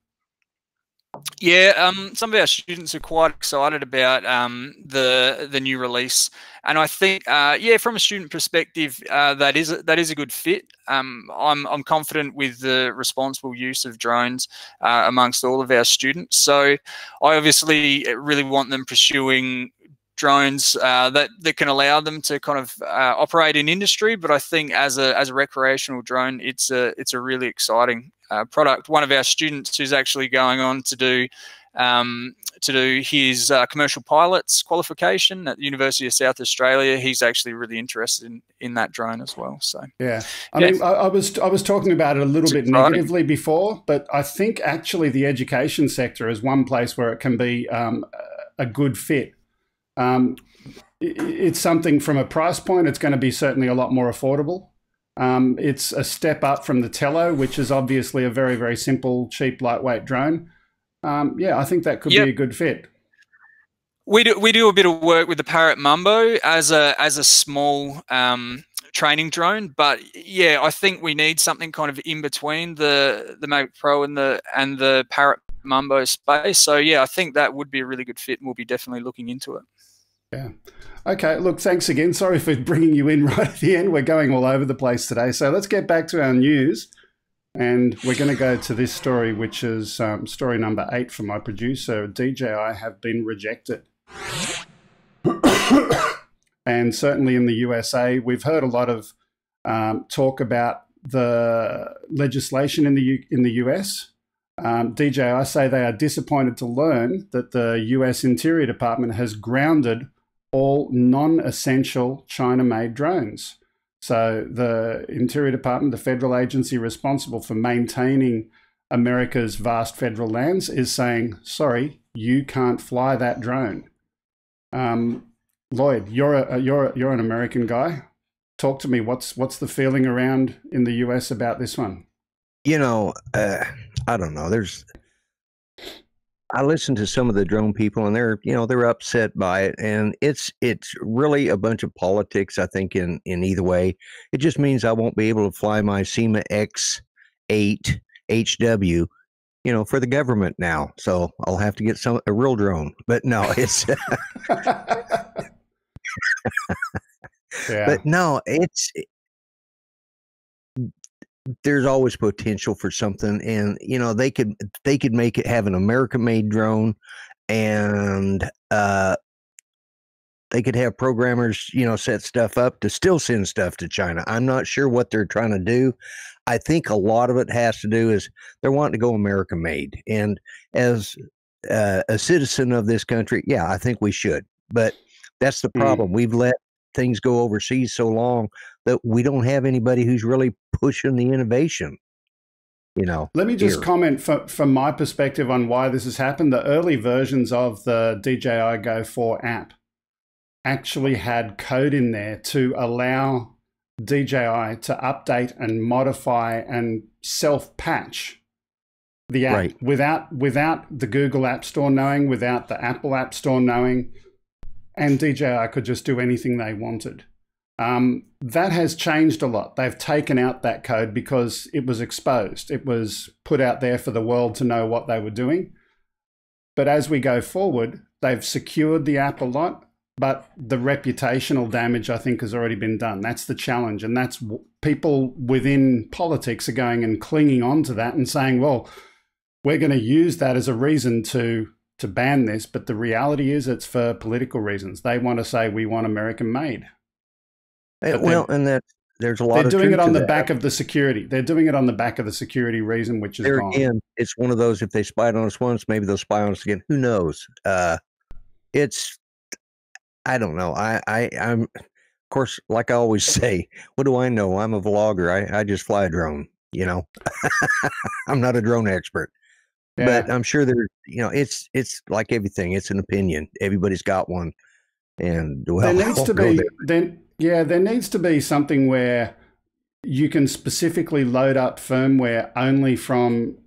Yeah, um, some of our students are quite excited about um, the the new release, and I think, uh, yeah, from a student perspective, uh, that is a, that is a good fit. Um, I'm I'm confident with the responsible use of drones uh, amongst all of our students. So, I obviously really want them pursuing drones uh, that that can allow them to kind of uh, operate in industry. But I think as a as a recreational drone, it's a it's a really exciting uh, product. One of our students who's actually going on to do um, to do his uh, commercial pilots qualification at the University of South Australia. He's actually really interested in, in that drone as well. So yeah, I Yeah. mean, I, I was I was talking about it a little It's bit exciting. negatively before, but I think actually the education sector is one place where it can be um, a good fit. Um, it's something from a price point; it's going to be certainly a lot more affordable. Um, it's a step up from the Tello, which is obviously a very very simple, cheap, lightweight drone. Um, yeah, I think that could Yep. be a good fit. We do we do a bit of work with the Parrot Mambo as a as a small um, training drone, but yeah, I think we need something kind of in between the the Mavic Pro and the and the Parrot Mambo space. So yeah, I think that would be a really good fit, and we'll be definitely looking into it. Yeah. Okay. Look, thanks again. Sorry for bringing you in right at the end. We're going all over the place today. So let's get back to our news. And we're going to go to this story, which is um, story number eight from my producer. DJI have been rejected. and certainly in the USA, we've heard a lot of um, talk about the legislation in the U- in the US. Um, DJI say they are disappointed to learn that the US Interior Department has grounded all non-essential China-made drones. So the Interior Department, the federal agency responsible for maintaining America's vast federal lands, is saying, "Sorry, you can't fly that drone." Um, Lloyd, you're a you're you're an American guy. Talk to me. What's what's the feeling around in the US about this one? you know, uh, I don't know. There's, I listen to some of the drone people, and they're, you know, they're upset by it, and it's it's really a bunch of politics. I think in in either way, it just means I won't be able to fly my Syma X8 HW, you know, for the government now. So I'll have to get some a real drone. But no, it's. Yeah. But no, it's there's always potential for something and you know they could they could make it have an american made drone and uh they could have programmers you know set stuff up to still send stuff to china. I'm not sure what they're trying to do. I think a lot of it has to do is they're wanting to go american made and as uh, a citizen of this country yeah i think we should but that's the Mm. problem. We've let things go overseas so long that we don't have anybody who's really pushing the innovation you know Let me just here. comment from, from my perspective on why this has happened. The early versions of the DJI Go 4 app actually had code in there to allow DJI to update and modify and self patch the app Right. without without the Google App Store knowing, without the Apple App Store knowing, and DJI could just do anything they wanted. Um, that has changed a lot. They've taken out that code because it was exposed. It was put out there for the world to know what they were doing. But as we go forward, they've secured the app a lot, but the reputational damage, I think, has already been done. That's the challenge. And that's people within politics are going and clinging on to that and saying, well, we're going to use that as a reason to to ban this but the reality is it's for political reasons. They want to say we want american made. Well and that there's a lot they're doing it on the that. back of the security. They're doing it on the back of the security reason which is there gone. again it's one of those if they spied on us once maybe they'll spy on us again. Who knows? Uh it's i don't know. I i i'm of course like i always say what do i know? I'm a vlogger. I i just fly a drone you know? I'm not a drone expert but i'm sure there you know it's it's like everything it's an opinion everybody's got one and well there needs to be there. then yeah there needs to be something where you can specifically load up firmware only from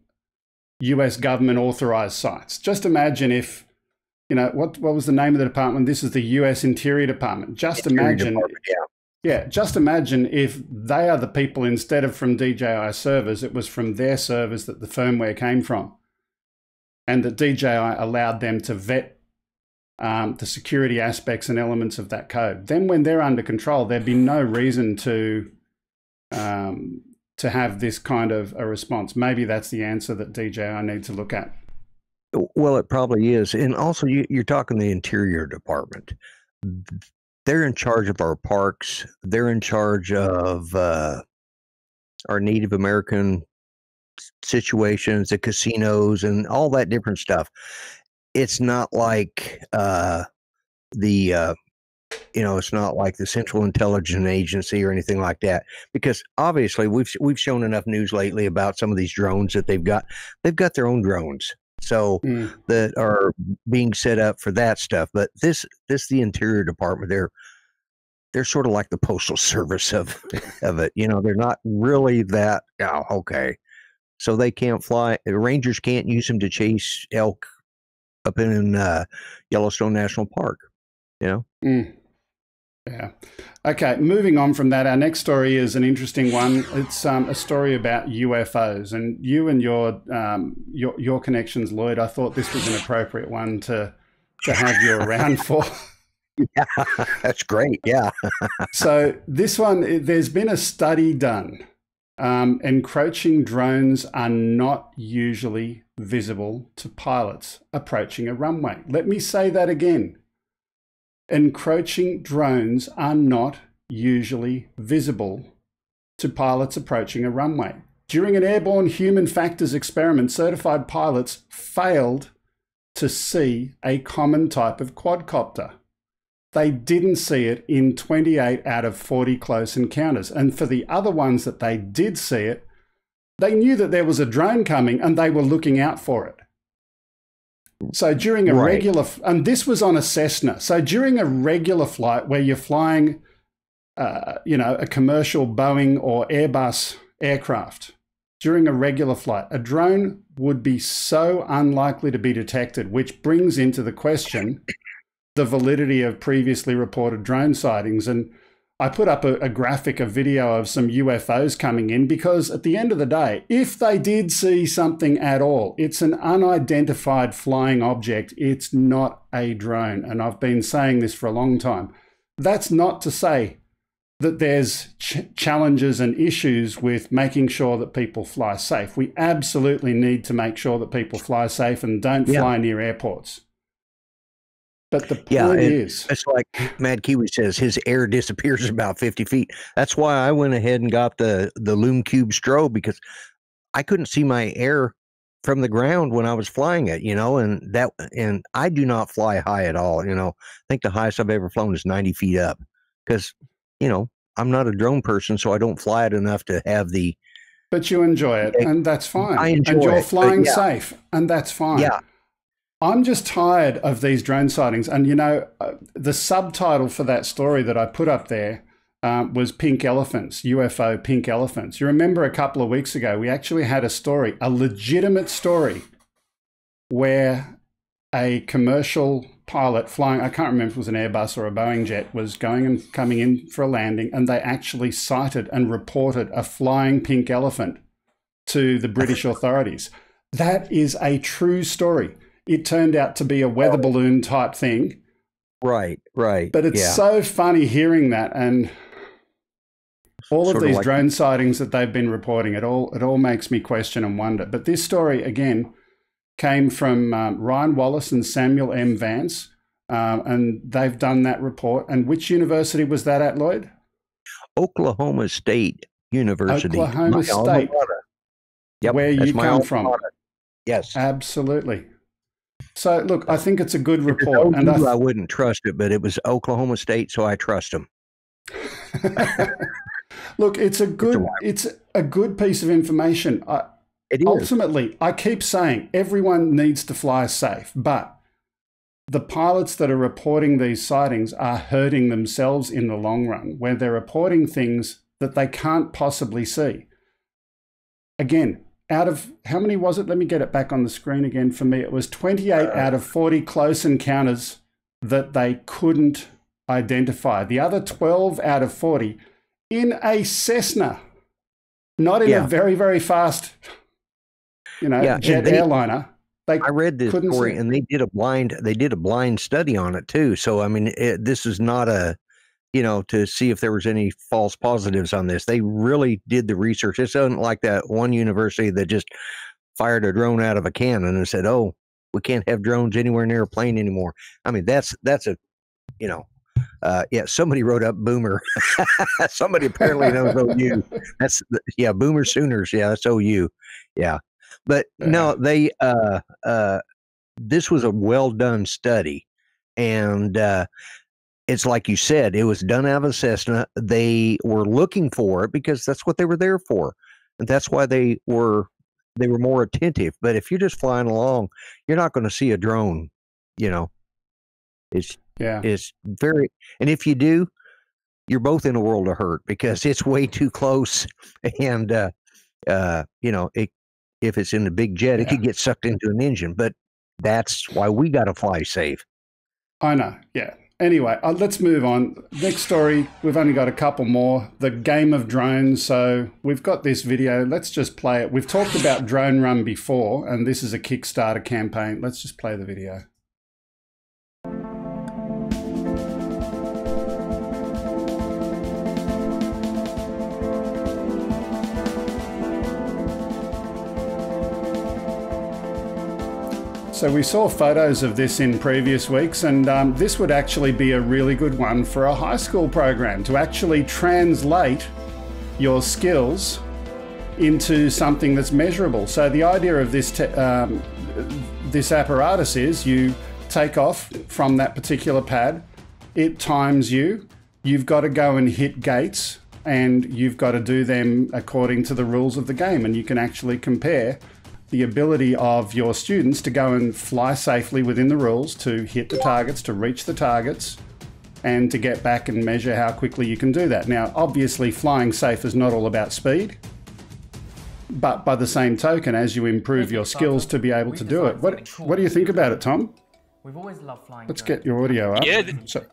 us government authorized sites. Just imagine if you know what what was the name of the department? This is the us interior department. Just Interior imagine yeah. Yeah just imagine if they are the people instead of from dji servers it was from their servers that the firmware came from and that dji allowed them to vet um, the security aspects and elements of that code. Then, when they're under control, there'd be no reason to um, to have this kind of a response. Maybe that's the answer that DJI need to look at. Well, it probably is. And also, you, you're talking the Interior Department. They're in charge of our parks, they're in charge of uh, our Native American situations, the casinos, and all that different stuff. it's not like uh, the uh, you know it's not like the Central Intelligence Agency or anything like that because obviously we've we've shown enough news lately about some of these drones that they've got they've got their own drones so Mm. that are being set up for that stuff but this this the interior department they're they're sort of like the postal service of of it you know they're not really that oh, okay so they can't fly rangers can't use them to chase elk up in uh, yellowstone national park you know Mm. Yeah. Okay, moving on from that, our next story is an interesting one. It's um, a story about UFOs, and you and your um, your your connections, Lloyd. I thought this was an appropriate one to to have you around for. yeah that's great yeah so this one, there's been a study done. Um, encroaching drones are not usually visible to pilots approaching a runway. Let me say that again. Encroaching drones are not usually visible to pilots approaching a runway. During an airborne human factors experiment, certified pilots failed to see a common type of quadcopter. They didn't see it in 28 out of 40 close encounters. And for the other ones that they did see it, they knew that there was a drone coming and they were looking out for it. So during a Right. regular, and this was on a Cessna. So during a regular flight where you're flying, uh, you know, a commercial Boeing or Airbus aircraft, during a regular flight, a drone would be so unlikely to be detected, which brings into the question the validity of previously reported drone sightings. And I put up a, a graphic, a video of some UFOs coming in because at the end of the day, if they did see something at all, it's an unidentified flying object. It's not a drone. And I've been saying this for a long time. That's not to say that there's ch- challenges and issues with making sure that people fly safe. We absolutely need to make sure that people fly safe and don't Yeah. fly near airports. But the point Yeah, is, it's like Mad Kiwi says, his air disappears about fifty feet. That's why I went ahead and got the the Lume Cube strobe because I couldn't see my air from the ground when I was flying it, you know, and that and I do not fly high at all. You know, I think the highest I've ever flown is ninety feet up because you know I'm not a drone person, so I don't fly it enough to have the but you enjoy it, and that's fine. I enjoy and you're it, flying yeah. safe, and that's fine. Yeah. I'm just tired of these drone sightings. And you know, uh, the subtitle for that story that I put up there um, was Pink Elephants, UFO Pink Elephants. You remember a couple of weeks ago, we actually had a story, a legitimate story, where a commercial pilot flying, I can't remember if it was an Airbus or a Boeing jet, was going and coming in for a landing, and they actually sighted and reported a flying pink elephant to the British authorities. That is a true story. It turned out to be a weather balloon type thing, right, right. but it's yeah. so funny hearing that and all of Sort of these like- drone sightings that they've been reporting. It all it all makes me question and wonder. But this story again came from um, Ryan Wallace and Samuel M. Vance, um, and they've done that report. And which university was that at, Lloyd? Oklahoma State University, Oklahoma State. Yep, Where you come from. Yes. Absolutely. So look, I think it's a good report, and I OU, I wouldn't trust it, but it was Oklahoma State, so I trust them. Look, it's a good it's a good piece of information. I, ultimately, I keep saying everyone needs to fly safe, but the pilots that are reporting these sightings are hurting themselves in the long run, where they're reporting things that they can't possibly see. Again, out of how many was it? Let me get it back on the screen again. For me, it was 28 uh, out of 40 close encounters that they couldn't identify. The other 12 out of 40 in a Cessna, not in Yeah. a very, very fast, you know, Yeah, jet they- airliner. They I read this story, and they did a blind. They did a blind study on it too. So I mean, it, this is not a, you know, to see if there was any false positives on this. They really did the research. It's not like that one university that just fired a drone out of a cannon and said, "Oh, we can't have drones anywhere near a plane anymore." I mean, that's that's a, you know, uh, yeah. Somebody wrote up Boomer. somebody apparently knows OU. That's yeah, Boomer Sooners. Yeah, that's OU. Yeah, but no, they uh uh this was a well done study, and uh, it's like you said, it was done out of a Cessna. They were looking for it because that's what they were there for, and that's why they were they were more attentive. But if you're just flying along, you're not going to see a drone. You know, it's yeah, it's very. And if you do, you're both in a world of hurt because it's way too close, and uh, uh, you know, it, if it's in a big jet, it could get sucked into an engine. But that's why we got to fly safe. I know. Yeah. Anyway, uh, let's move on. Next story. We've only got a couple more. The game of drones. So we've got this video. Let's just play it. We've talked about Drone Run before, and this is a Kickstarter campaign. Let's just play the video. So we saw photos of this in previous weeks, and um, this would actually be a really good one for a high school program to actually translate your skills into something that's measurable. So the idea of this um, this apparatus is you take off from that particular pad, it times you. You've got to go and hit gates, and you've got to do them according to the rules of the game, and you can actually compare the ability of your students to go and fly safely within the rules, to hit the targets, to reach the targets, and to get back and measure how quickly you can do that. Now, obviously, flying safe is not all about speed, but by the same token, as you improve your skills to be able to do it, what what do you think about it, Tom? We've always loved flying. Let's get your audio up. Yeah. So,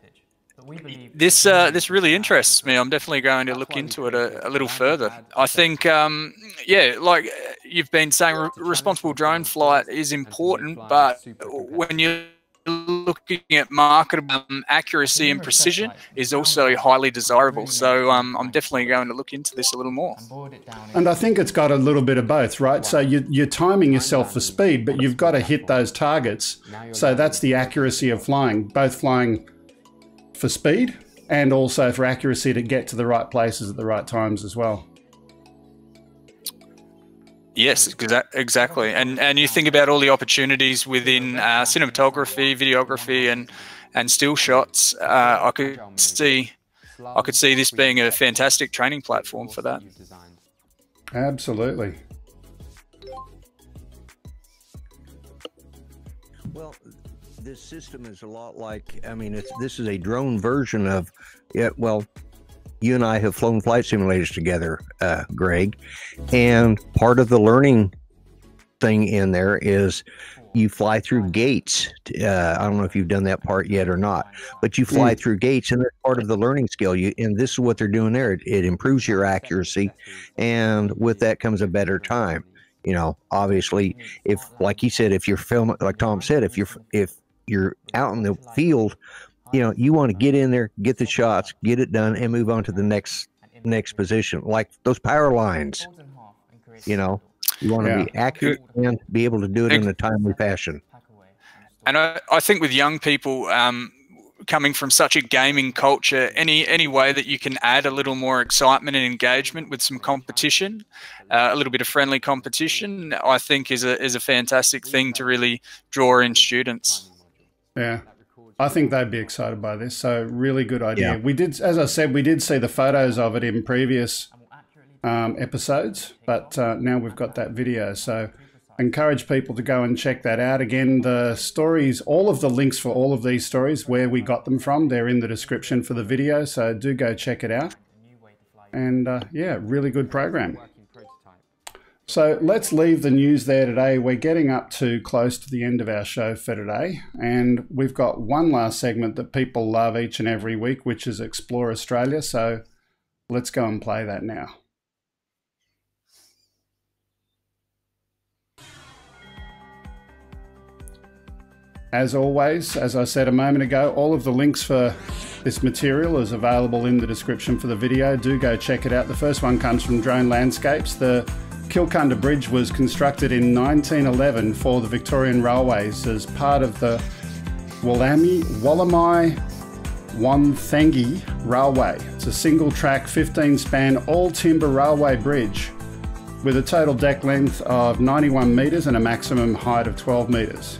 this uh, this really interests me. I'm definitely going to look into it a, a little further. I think, um, yeah, like you've been saying, re responsible drone flight is important, but when you're looking at marketable accuracy and precision is also highly desirable. So um, I'm definitely going to look into this a little more. And I think it's got a little bit of both, right? So you, you're timing yourself for speed, but you've got to hit those targets. So that's the accuracy of flying, both flying for speed and also for accuracy to get to the right places at the right times as well. Yes, exactly. And and you think about all the opportunities within uh, cinematography, videography, and and still shots. Uh, I could see, I could see this being a fantastic training platform for that. Absolutely. This system is a lot like I mean, it's this is a drone version of yeah. Well, you and I have flown flight simulators together, uh, Greg, and part of the learning thing in there is you fly through gates. Uh, I don't know if you've done that part yet or not, but you fly mm. through gates, and that's part of the learning skill. You and this is what they're doing there. It, it improves your accuracy, and with that comes a better time. You know, obviously, if like he said, if you're filming, like Tom said, if you're if you're out in the field you know, you want to get in there, get the shots, get it done, and move on to the next next position. Like those power lines, you know, you want to yeah. be accurate and be able to do it in a timely fashion. And I, I think with young people um, coming from such a gaming culture, any any way that you can add a little more excitement and engagement with some competition, uh, a little bit of friendly competition, I think is a is a fantastic thing to really draw in students. Yeah. I think they'd be excited by this. So really good idea. Yeah. We did, as I said, we did see the photos of it in previous um, episodes, but uh, now we've got that video. So encourage people to go and check that out. Again, the stories, all of the links for all of these stories, where we got them from, they're in the description for the video. So do go check it out. And uh, yeah, really good program. So let's leave the news there today. We're getting up to close to the end of our show for today, and we've got one last segment that people love each and every week, which is Explore Australia. So let's go and play that now. As always, as I said a moment ago, all of the links for this material is available in the description for the video. Do go check it out. The first one comes from Drone Landscapes. The Kilcunda Bridge was constructed in 1911 for the Victorian Railways as part of the Wallami, Woolamai Wonthaggi Railway. It's a single track, 15 span, all timber railway bridge with a total deck length of 91 metres and a maximum height of 12 metres.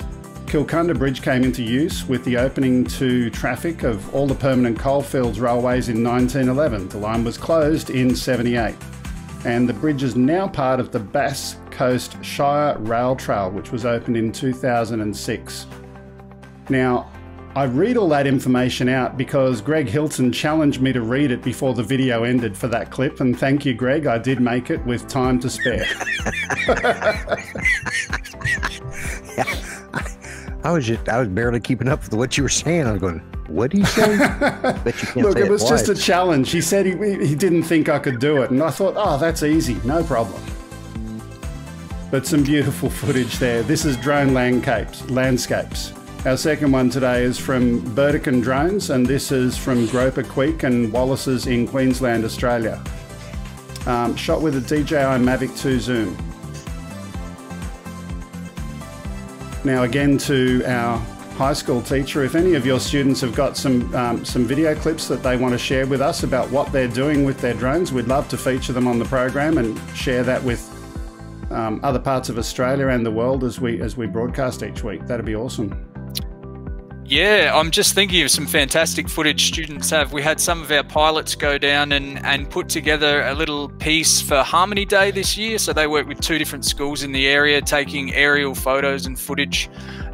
Kilcunda Bridge came into use with the opening to traffic of all the permanent coalfields railways in 1911. The line was closed in 78. And the bridge is now part of the Bass Coast Shire Rail Trail, which was opened in 2006. Now, I read all that information out because Greg Hilton challenged me to read it before the video ended for that clip, and thank you, Greg. I did make it with time to spare. I was just I was barely keeping up with what you were saying. I was going, "What do you say?" Bet you can't Look, it was just a challenge. He said he, he didn't think I could do it, and I thought, oh, that's easy, no problem. But some beautiful footage there. This is drone landscapes. landscapes. Our second one today is from Burdekin Drones, and this is from Groper Creek and Wallace's in Queensland, Australia. Um, shot with a DJI Mavic 2 zoom. Now, again, to our high school teacher, if any of your students have got some um, some video clips that they want to share with us about what they're doing with their drones, we'd love to feature them on the program and share that with um, other parts of Australia and the world as we as we broadcast each week. That'd be awesome. Yeah, I'm just thinking of some fantastic footage students have. We had some of our pilots go down and, and put together a little piece for Harmony Day this year. So they work with two different schools in the area, taking aerial photos and footage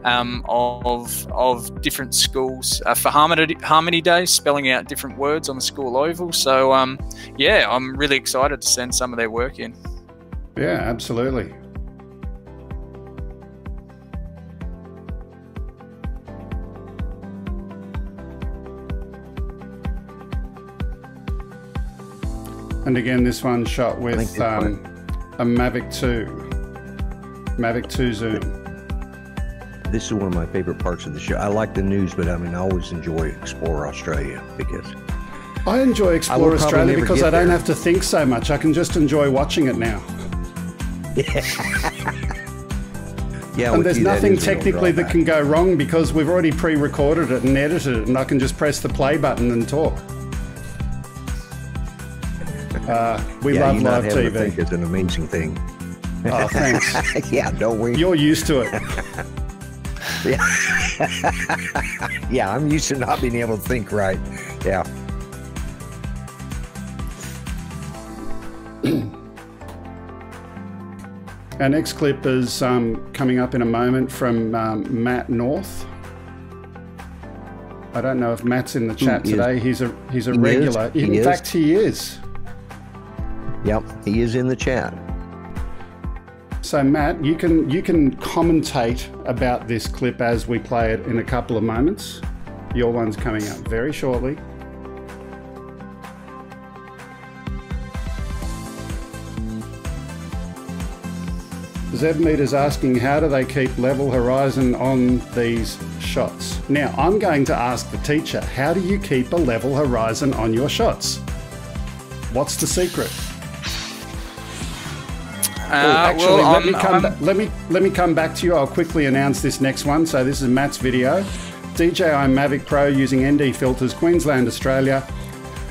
um, of, of different schools uh, for Harmony, Harmony Day, spelling out different words on the school oval. So, um, yeah, I'm really excited to send some of their work in. Yeah, absolutely. And again, this one shot with um, a Mavic 2. Mavic 2 zoom. This is one of my favorite parts of the show. I like the news, but I mean, I always enjoy Explore Australia because I enjoy Explore probably Australia because I don't there. have to think so much. I can just enjoy watching it now. yeah, and there's you, nothing real technically that can go wrong because we've already pre-recorded it and edited it, and I can just press the play button and talk. Uh, we yeah, love live TV. think is an amazing thing. Oh, thanks. yeah, don't we? You're used to it. Yeah. yeah, I'm used to not being able to think right. Yeah. Our next clip is um, coming up in a moment from um, Matt North. I don't know if Matt's in the chat He is. today. He's a he's a He is. regular. He in is. fact, he is. Yep, he is in the chat. So Matt, you can you can commentate about this clip as we play it in a couple of moments. Your one's coming up very shortly. Zeb is asking how do they keep level horizon on these shots? Now I'm going to ask the teacher, how do you keep a level horizon on your shots? What's the secret? Oh, Uh, actually, well, let me come. Let me let me come back to you. I'll quickly announce this next one. So this is Matt's video. DJI Mavic Pro using ND filters, Queensland, Australia.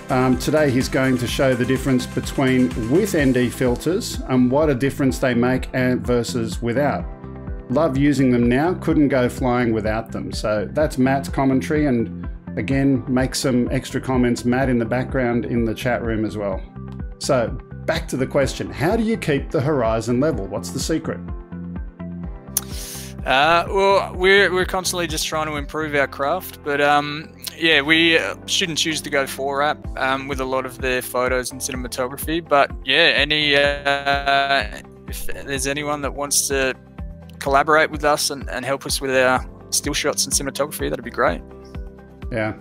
Um, today he's going to show the difference between with ND filters and what a difference they make and versus without. Love using them now. Couldn't go flying without them. So that's Matt's commentary, and again, make some extra comments, Matt, in the background in the chat room as well. So back to the question: How do you keep the horizon level? What's the secret? Uh, well, we're, we're constantly just trying to improve our craft, but um, yeah, we uh, students use the Go 4 app um, with a lot of their photos and cinematography. But yeah, any uh, if there's anyone that wants to collaborate with us and, and help us with our still shots and cinematography, that'd be great. Yeah.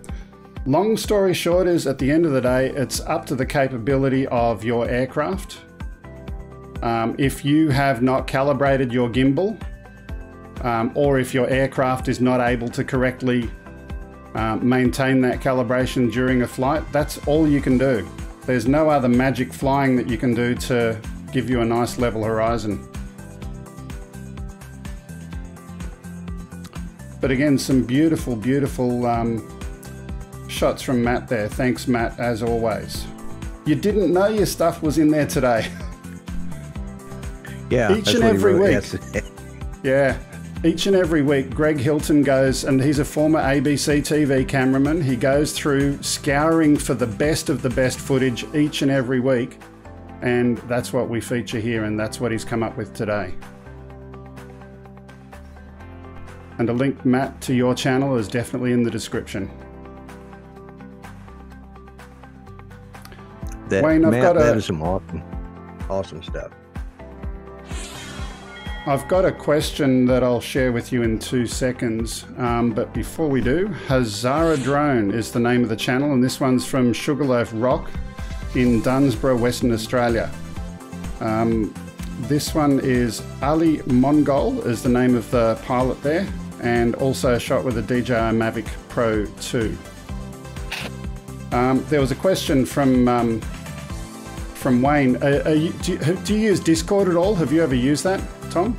Long story short is at the end of the day, it's up to the capability of your aircraft. Um, if you have not calibrated your gimbal, um, or if your aircraft is not able to correctly um, maintain that calibration during a flight, that's all you can do. There's no other magic flying that you can do to give you a nice level horizon. But again, some beautiful, beautiful um, shots from Matt there. Thanks, Matt, as always. You didn't know your stuff was in there today. Yeah, Each and every week. Yeah. each and every week, Greg Hilton goes, and he's a former ABC TV cameraman. He goes through scouring for the best of the best footage each and every week. And that's what we feature here, and that's what he's come up with today. And a link, Matt, to your channel is definitely in the description. That, Wayne, I've Matt, got a- that is some awesome, awesome stuff. I've got a question that I'll share with you in two seconds. Um, but before we do, Hazara Drone is the name of the channel, and this one's from Sugarloaf Rock in Dunsborough, Western Australia. Um, this one is Ali Mongol, is the name of the pilot there, and also shot with a DJI Mavic Pro 2. Um, there was a question from um, from Wayne. Uh, are you, do, you, do you use Discord at all? Have you ever used that, Tom?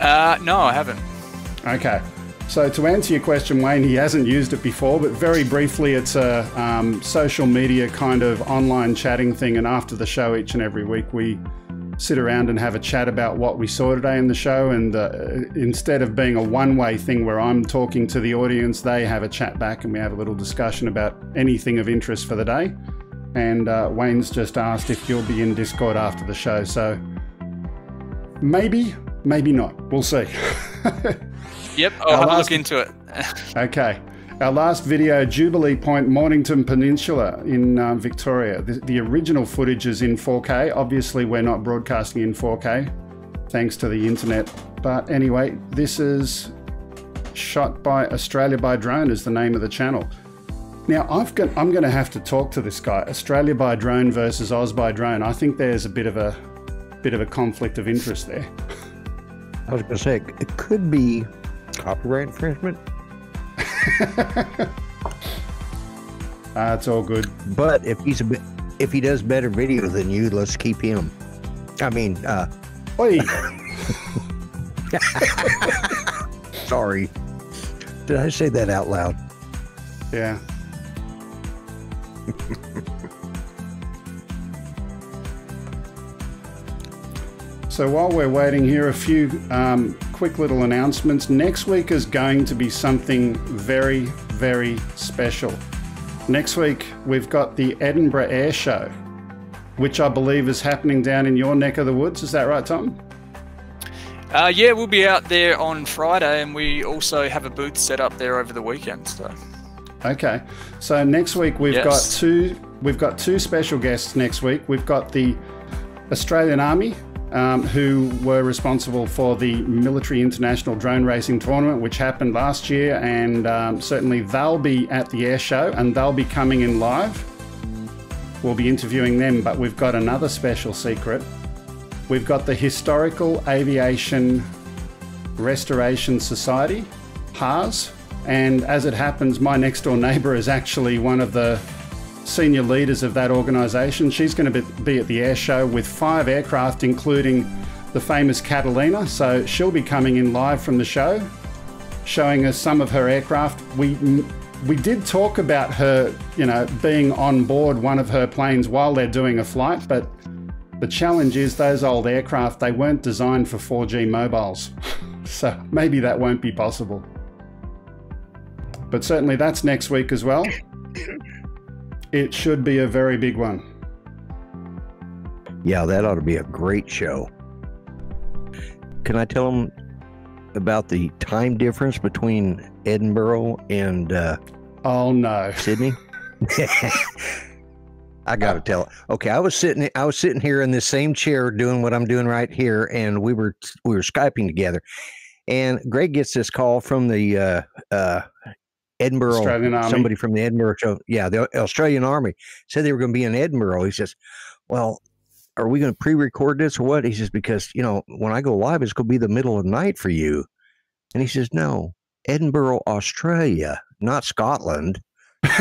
Uh, no, I haven't. Okay. So to answer your question, Wayne, he hasn't used it before, but very briefly, it's a um, social media kind of online chatting thing. And after the show, each and every week, we sit around and have a chat about what we saw today in the show. And uh, instead of being a one-way thing where I'm talking to the audience, they have a chat back and we have a little discussion about anything of interest for the day. And uh, Wayne's just asked if you'll be in Discord after the show. So maybe, maybe not. We'll see. Yep, I'll Our have a last- look into it. Okay. Our last video, Jubilee Point, Mornington Peninsula in uh, Victoria. The, the original footage is in 4K. Obviously, we're not broadcasting in 4K thanks to the internet. But anyway, this is shot by Australia by Drone, is the name of the channel. Now, I've got, I'm going to have to talk to this guy, Australia by Drone versus Oz by Drone. I think there's a bit of a bit of a conflict of interest there. I was going to say it could be copyright infringement, Uh, it's all good. but if he's a bit, if he does better video than you, let's keep him. I mean, uh, Oi. sorry, did I say that out loud? Yeah. so while we're waiting here, a few um, quick little announcements. Next week is going to be something very, very special. Next week, we've got the Edinburgh Air Show, which I believe is happening down in your neck of the woods. Is that right, Tom? Uh, yeah, we'll be out there on Friday, and we also have a booth set up there over the weekend. So Okay. So next week we've Yes. got two we've got two special guests next week. We've got the Australian Army um, who were responsible for the military international drone racing tournament, which happened last year, and um, certainly they'll be at the air show and they'll be coming in live. We'll be interviewing them, but we've got another special secret. We've got the Historical Aviation Restoration Society, HARS, and as it happens, my next door neighbour is actually one of the senior leaders of that organisation. She's going to be, at the air show with five aircraft, including the famous Catalina. So she'll be coming in live from the show, showing us some of her aircraft. We we did talk about her, you know, being on board one of her planes while they're doing a flight, but the challenge is those old aircraft they weren't designed for 4G mobiles, so maybe that won't be possible. But certainly that's next week as well. It should be a very big one. Yeah, that ought to be a great show. Can I tell them about the time difference between Edinburgh and uh, Oh no. Sydney? I got to tell. Okay, I was sitting. I was sitting here in this same chair doing what I'm doing right here, and we were we were skyping together. And Greg gets this call from the uh, uh, Edinburgh. Australian Army. Somebody from the Edinburgh show. Yeah, the Australian Army said they were going to be in Edinburgh. He says, "Well, are we going to pre-record this or what?" He says, "Because you know, when I go live, it's going to be the middle of the night for you." And he says, "No, Edinburgh, Australia, not Scotland."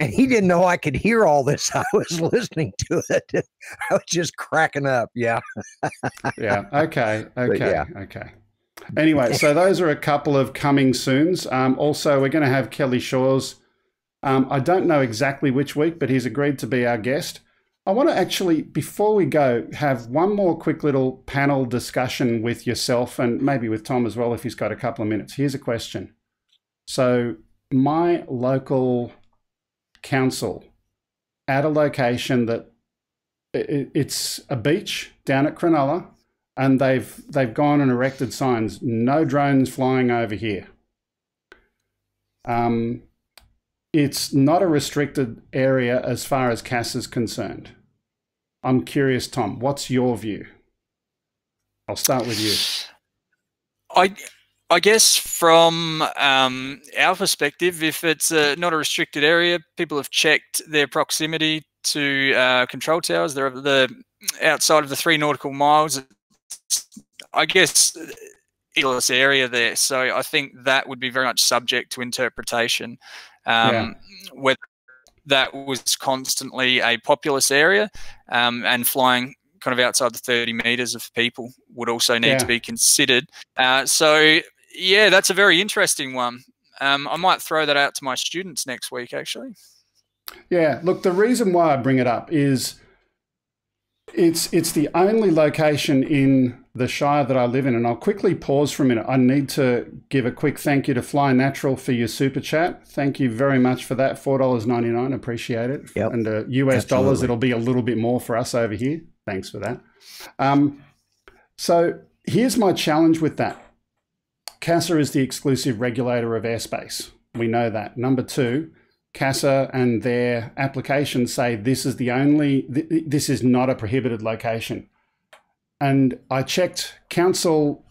and he didn't know I could hear all this. I was listening to it. I was just cracking up. Yeah. yeah. Okay. Okay. yeah. Okay. Anyway, so those are a couple of coming soons. Um, also, we're going to have Kelly Shaw's. Um, I don't know exactly which week, but he's agreed to be our guest. I want to actually, before we go, have one more quick little panel discussion with yourself and maybe with Tom as well, if he's got a couple of minutes. Here's a question. So, my local council at a location that it's a beach down at Cronulla, and they've they've gone and erected signs: no drones flying over here. Um, it's not a restricted area as far as CAS is concerned. I'm curious, Tom, what's your view? I'll start with you. I I guess from um, our perspective, if it's a, not a restricted area, people have checked their proximity to uh, control towers. They're the outside of the three nautical miles. I guess endless area there. So I think that would be very much subject to interpretation. Um, yeah. Whether that was constantly a populous area um, and flying kind of outside the 30 meters of people would also need yeah. to be considered. Uh, so, yeah, that's a very interesting one. Um, I might throw that out to my students next week, actually. Yeah, look, the reason why I bring it up is it's it's the only location in the Shire that I live in, and I'll quickly pause for a minute. I need to give a quick thank you to Fly Natural for your super chat. Thank you very much for that. Four dollars ninety nine. Appreciate it. Yep. And uh, US Absolutely. dollars, it'll be a little bit more for us over here. Thanks for that. Um, so here's my challenge with that. CASA is the exclusive regulator of airspace. We know that. Number two, CASA and their applications say this is the only, th- this is not a prohibited location. And I checked, council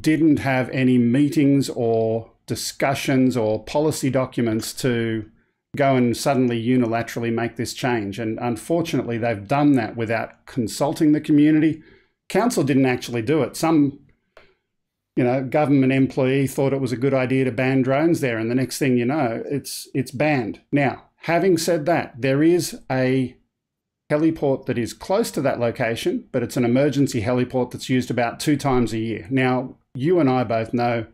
didn't have any meetings or discussions or policy documents to go and suddenly unilaterally make this change. And unfortunately, they've done that without consulting the community. Council didn't actually do it. Some you know, government employee thought it was a good idea to ban drones there, and the next thing you know, it's it's banned. Now, having said that, there is a heliport that is close to that location, but it's an emergency heliport that's used about two times a year. Now, you and I both know,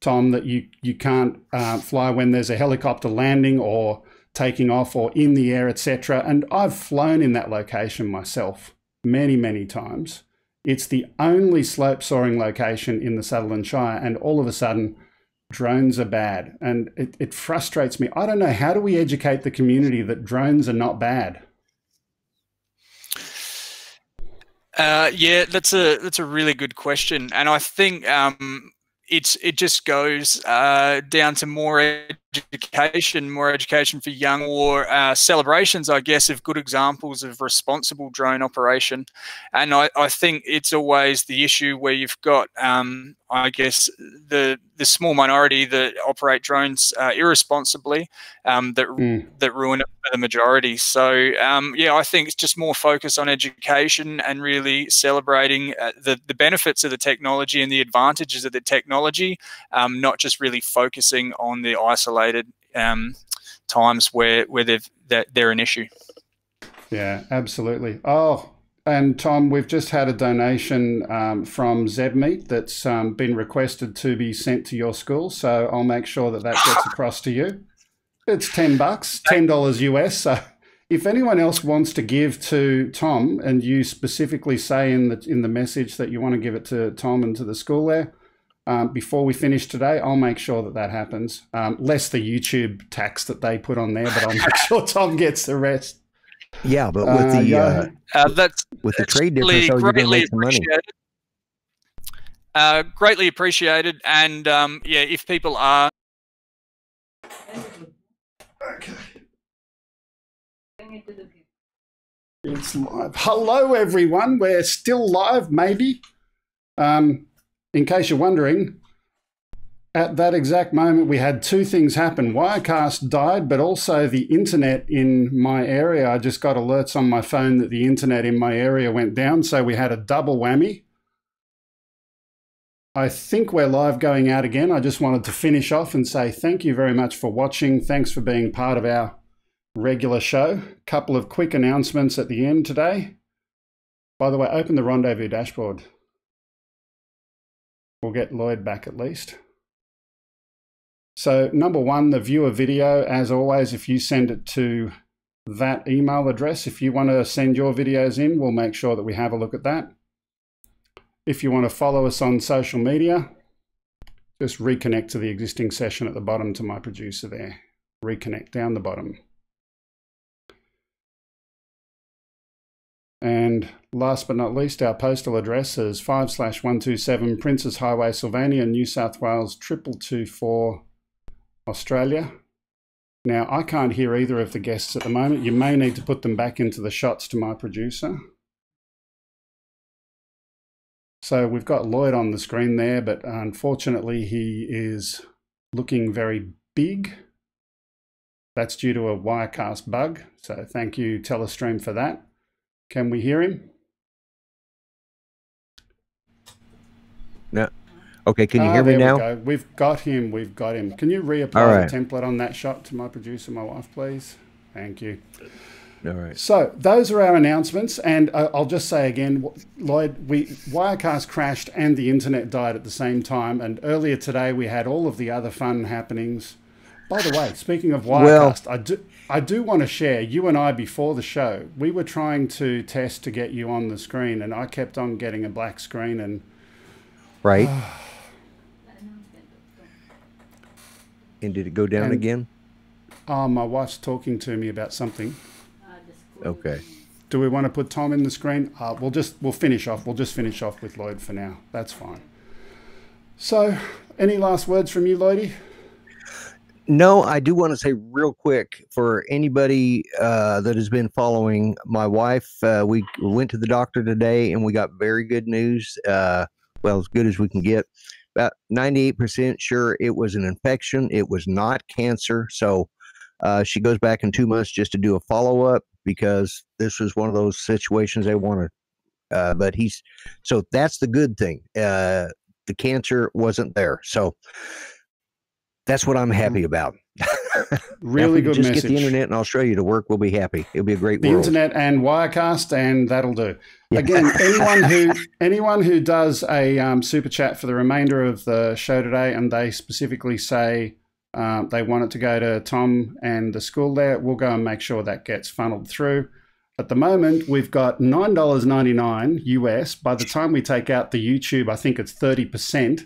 Tom, that you you can't uh, fly when there's a helicopter landing or taking off or in the air, etc. And I've flown in that location myself many, many times. It's the only slope soaring location in the Sutherland Shire, and all of a sudden, drones are bad. And it, it frustrates me. I don't know. How do we educate the community that drones are not bad? Uh, yeah, that's a that's a really good question, and I think um, it's it just goes uh, down to more education, more education for young, or uh, celebrations, I guess, of good examples of responsible drone operation. And I, I think it's always the issue where you've got, um, I guess, the the small minority that operate drones uh, irresponsibly um, that mm. that ruin it for the majority. So um, yeah, I think it's just more focus on education and really celebrating uh, the the benefits of the technology and the advantages of the technology, um, not just really focusing on the isolated um, times where where they've that they're an issue. Yeah, absolutely. Oh, and Tom, we've just had a donation um, from ZebMeat that's um, been requested to be sent to your school. So I'll make sure that that gets across to you. It's 10 bucks, $10 US. So if anyone else wants to give to Tom and you specifically say in the, in the message that you want to give it to Tom and to the school there, um, before we finish today, I'll make sure that that happens. Um, less the YouTube tax that they put on there, but I'll make sure Tom gets the rest. Yeah, but with the uh, uh, that's with the trade difference, so you're going to make some money. Uh, greatly appreciated, and um, yeah, if people are okay. It's live. Hello, everyone. We're still live, maybe. Um, in case you're wondering, at that exact moment, we had two things happen. Wirecast died, but also the internet in my area. I just got alerts on my phone that the internet in my area went down. So we had a double whammy. I think we're live going out again. I just wanted to finish off and say thank you very much for watching. Thanks for being part of our regular show. Couple of quick announcements at the end today. By the way, open the rendezvous dashboard. We'll get Lloyd back at least. So number one, the viewer video, as always, if you send it to that email address. If you want to send your videos in, we'll make sure that we have a look at that. If you want to follow us on social media, just reconnect to the existing session at the bottom to my producer there. Reconnect down the bottom. And last but not least, our postal address is 5 slash 127 Princes Highway, Sylvania, New South Wales, 2224, Australia. Now, I can't hear either of the guests at the moment. You may need to put them back into the shots to my producer. So we've got Lloyd on the screen there, but unfortunately he is looking very big. That's due to a Wirecast bug. So thank you, Telestream, for that. Can we hear him? No. Okay, can you Ah, hear me now? We go. We've got him. We've got him. Can you reapply right. the template on that shot to my producer, my wife, please? Thank you. All right. So those are our announcements, and uh, I'll just say again, Lloyd, we Wirecast crashed and the internet died at the same time. And earlier today we had all of the other fun happenings. By the way, speaking of Well- Wirecast, I do I do want to share. You and I before the show, we were trying to test to get you on the screen, and I kept on getting a black screen, and Right. and did it go down And- again? oh, my wife's talking to me about something. Okay. Do we want to put Tom in the screen? Uh, we'll just we'll finish off. We'll just finish off with Lloyd for now. That's fine. So, any last words from you, Lloydie? No, I do want to say real quick for anybody uh, that has been following my wife, uh, we went to the doctor today and we got very good news. Uh, well, as good as we can get. About 98% sure it was an infection. It was not cancer. So uh, she goes back in two months just to do a follow up because this was one of those situations they want to. Uh, but he's so that's the good thing. Uh, the cancer wasn't there. So that's what I'm happy about. Really good just message. get the internet in Australia to work, we'll be happy. It'll be a great the world. internet and Wirecast, and that'll do. Again, anyone who anyone who does a um, super chat for the remainder of the show today, and they specifically say um, they want it to go to Tom and the school there, we'll go and make sure that gets funneled through. At the moment, we've got nine dollars ninety nine US. By the time we take out the YouTube, I think it's thirty percent.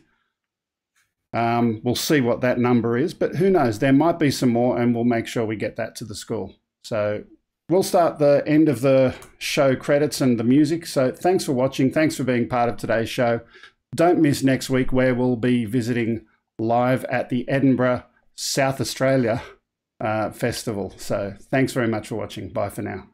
Um, we'll see what that number is, but who knows? There might be some more, and we'll make sure we get that to the school. So we'll start the end of the show credits and the music. So thanks for watching. Thanks for being part of today's show. Don't miss next week where we'll be visiting live at the Edinburgh South Australia uh, Festival. So thanks very much for watching. Bye for now.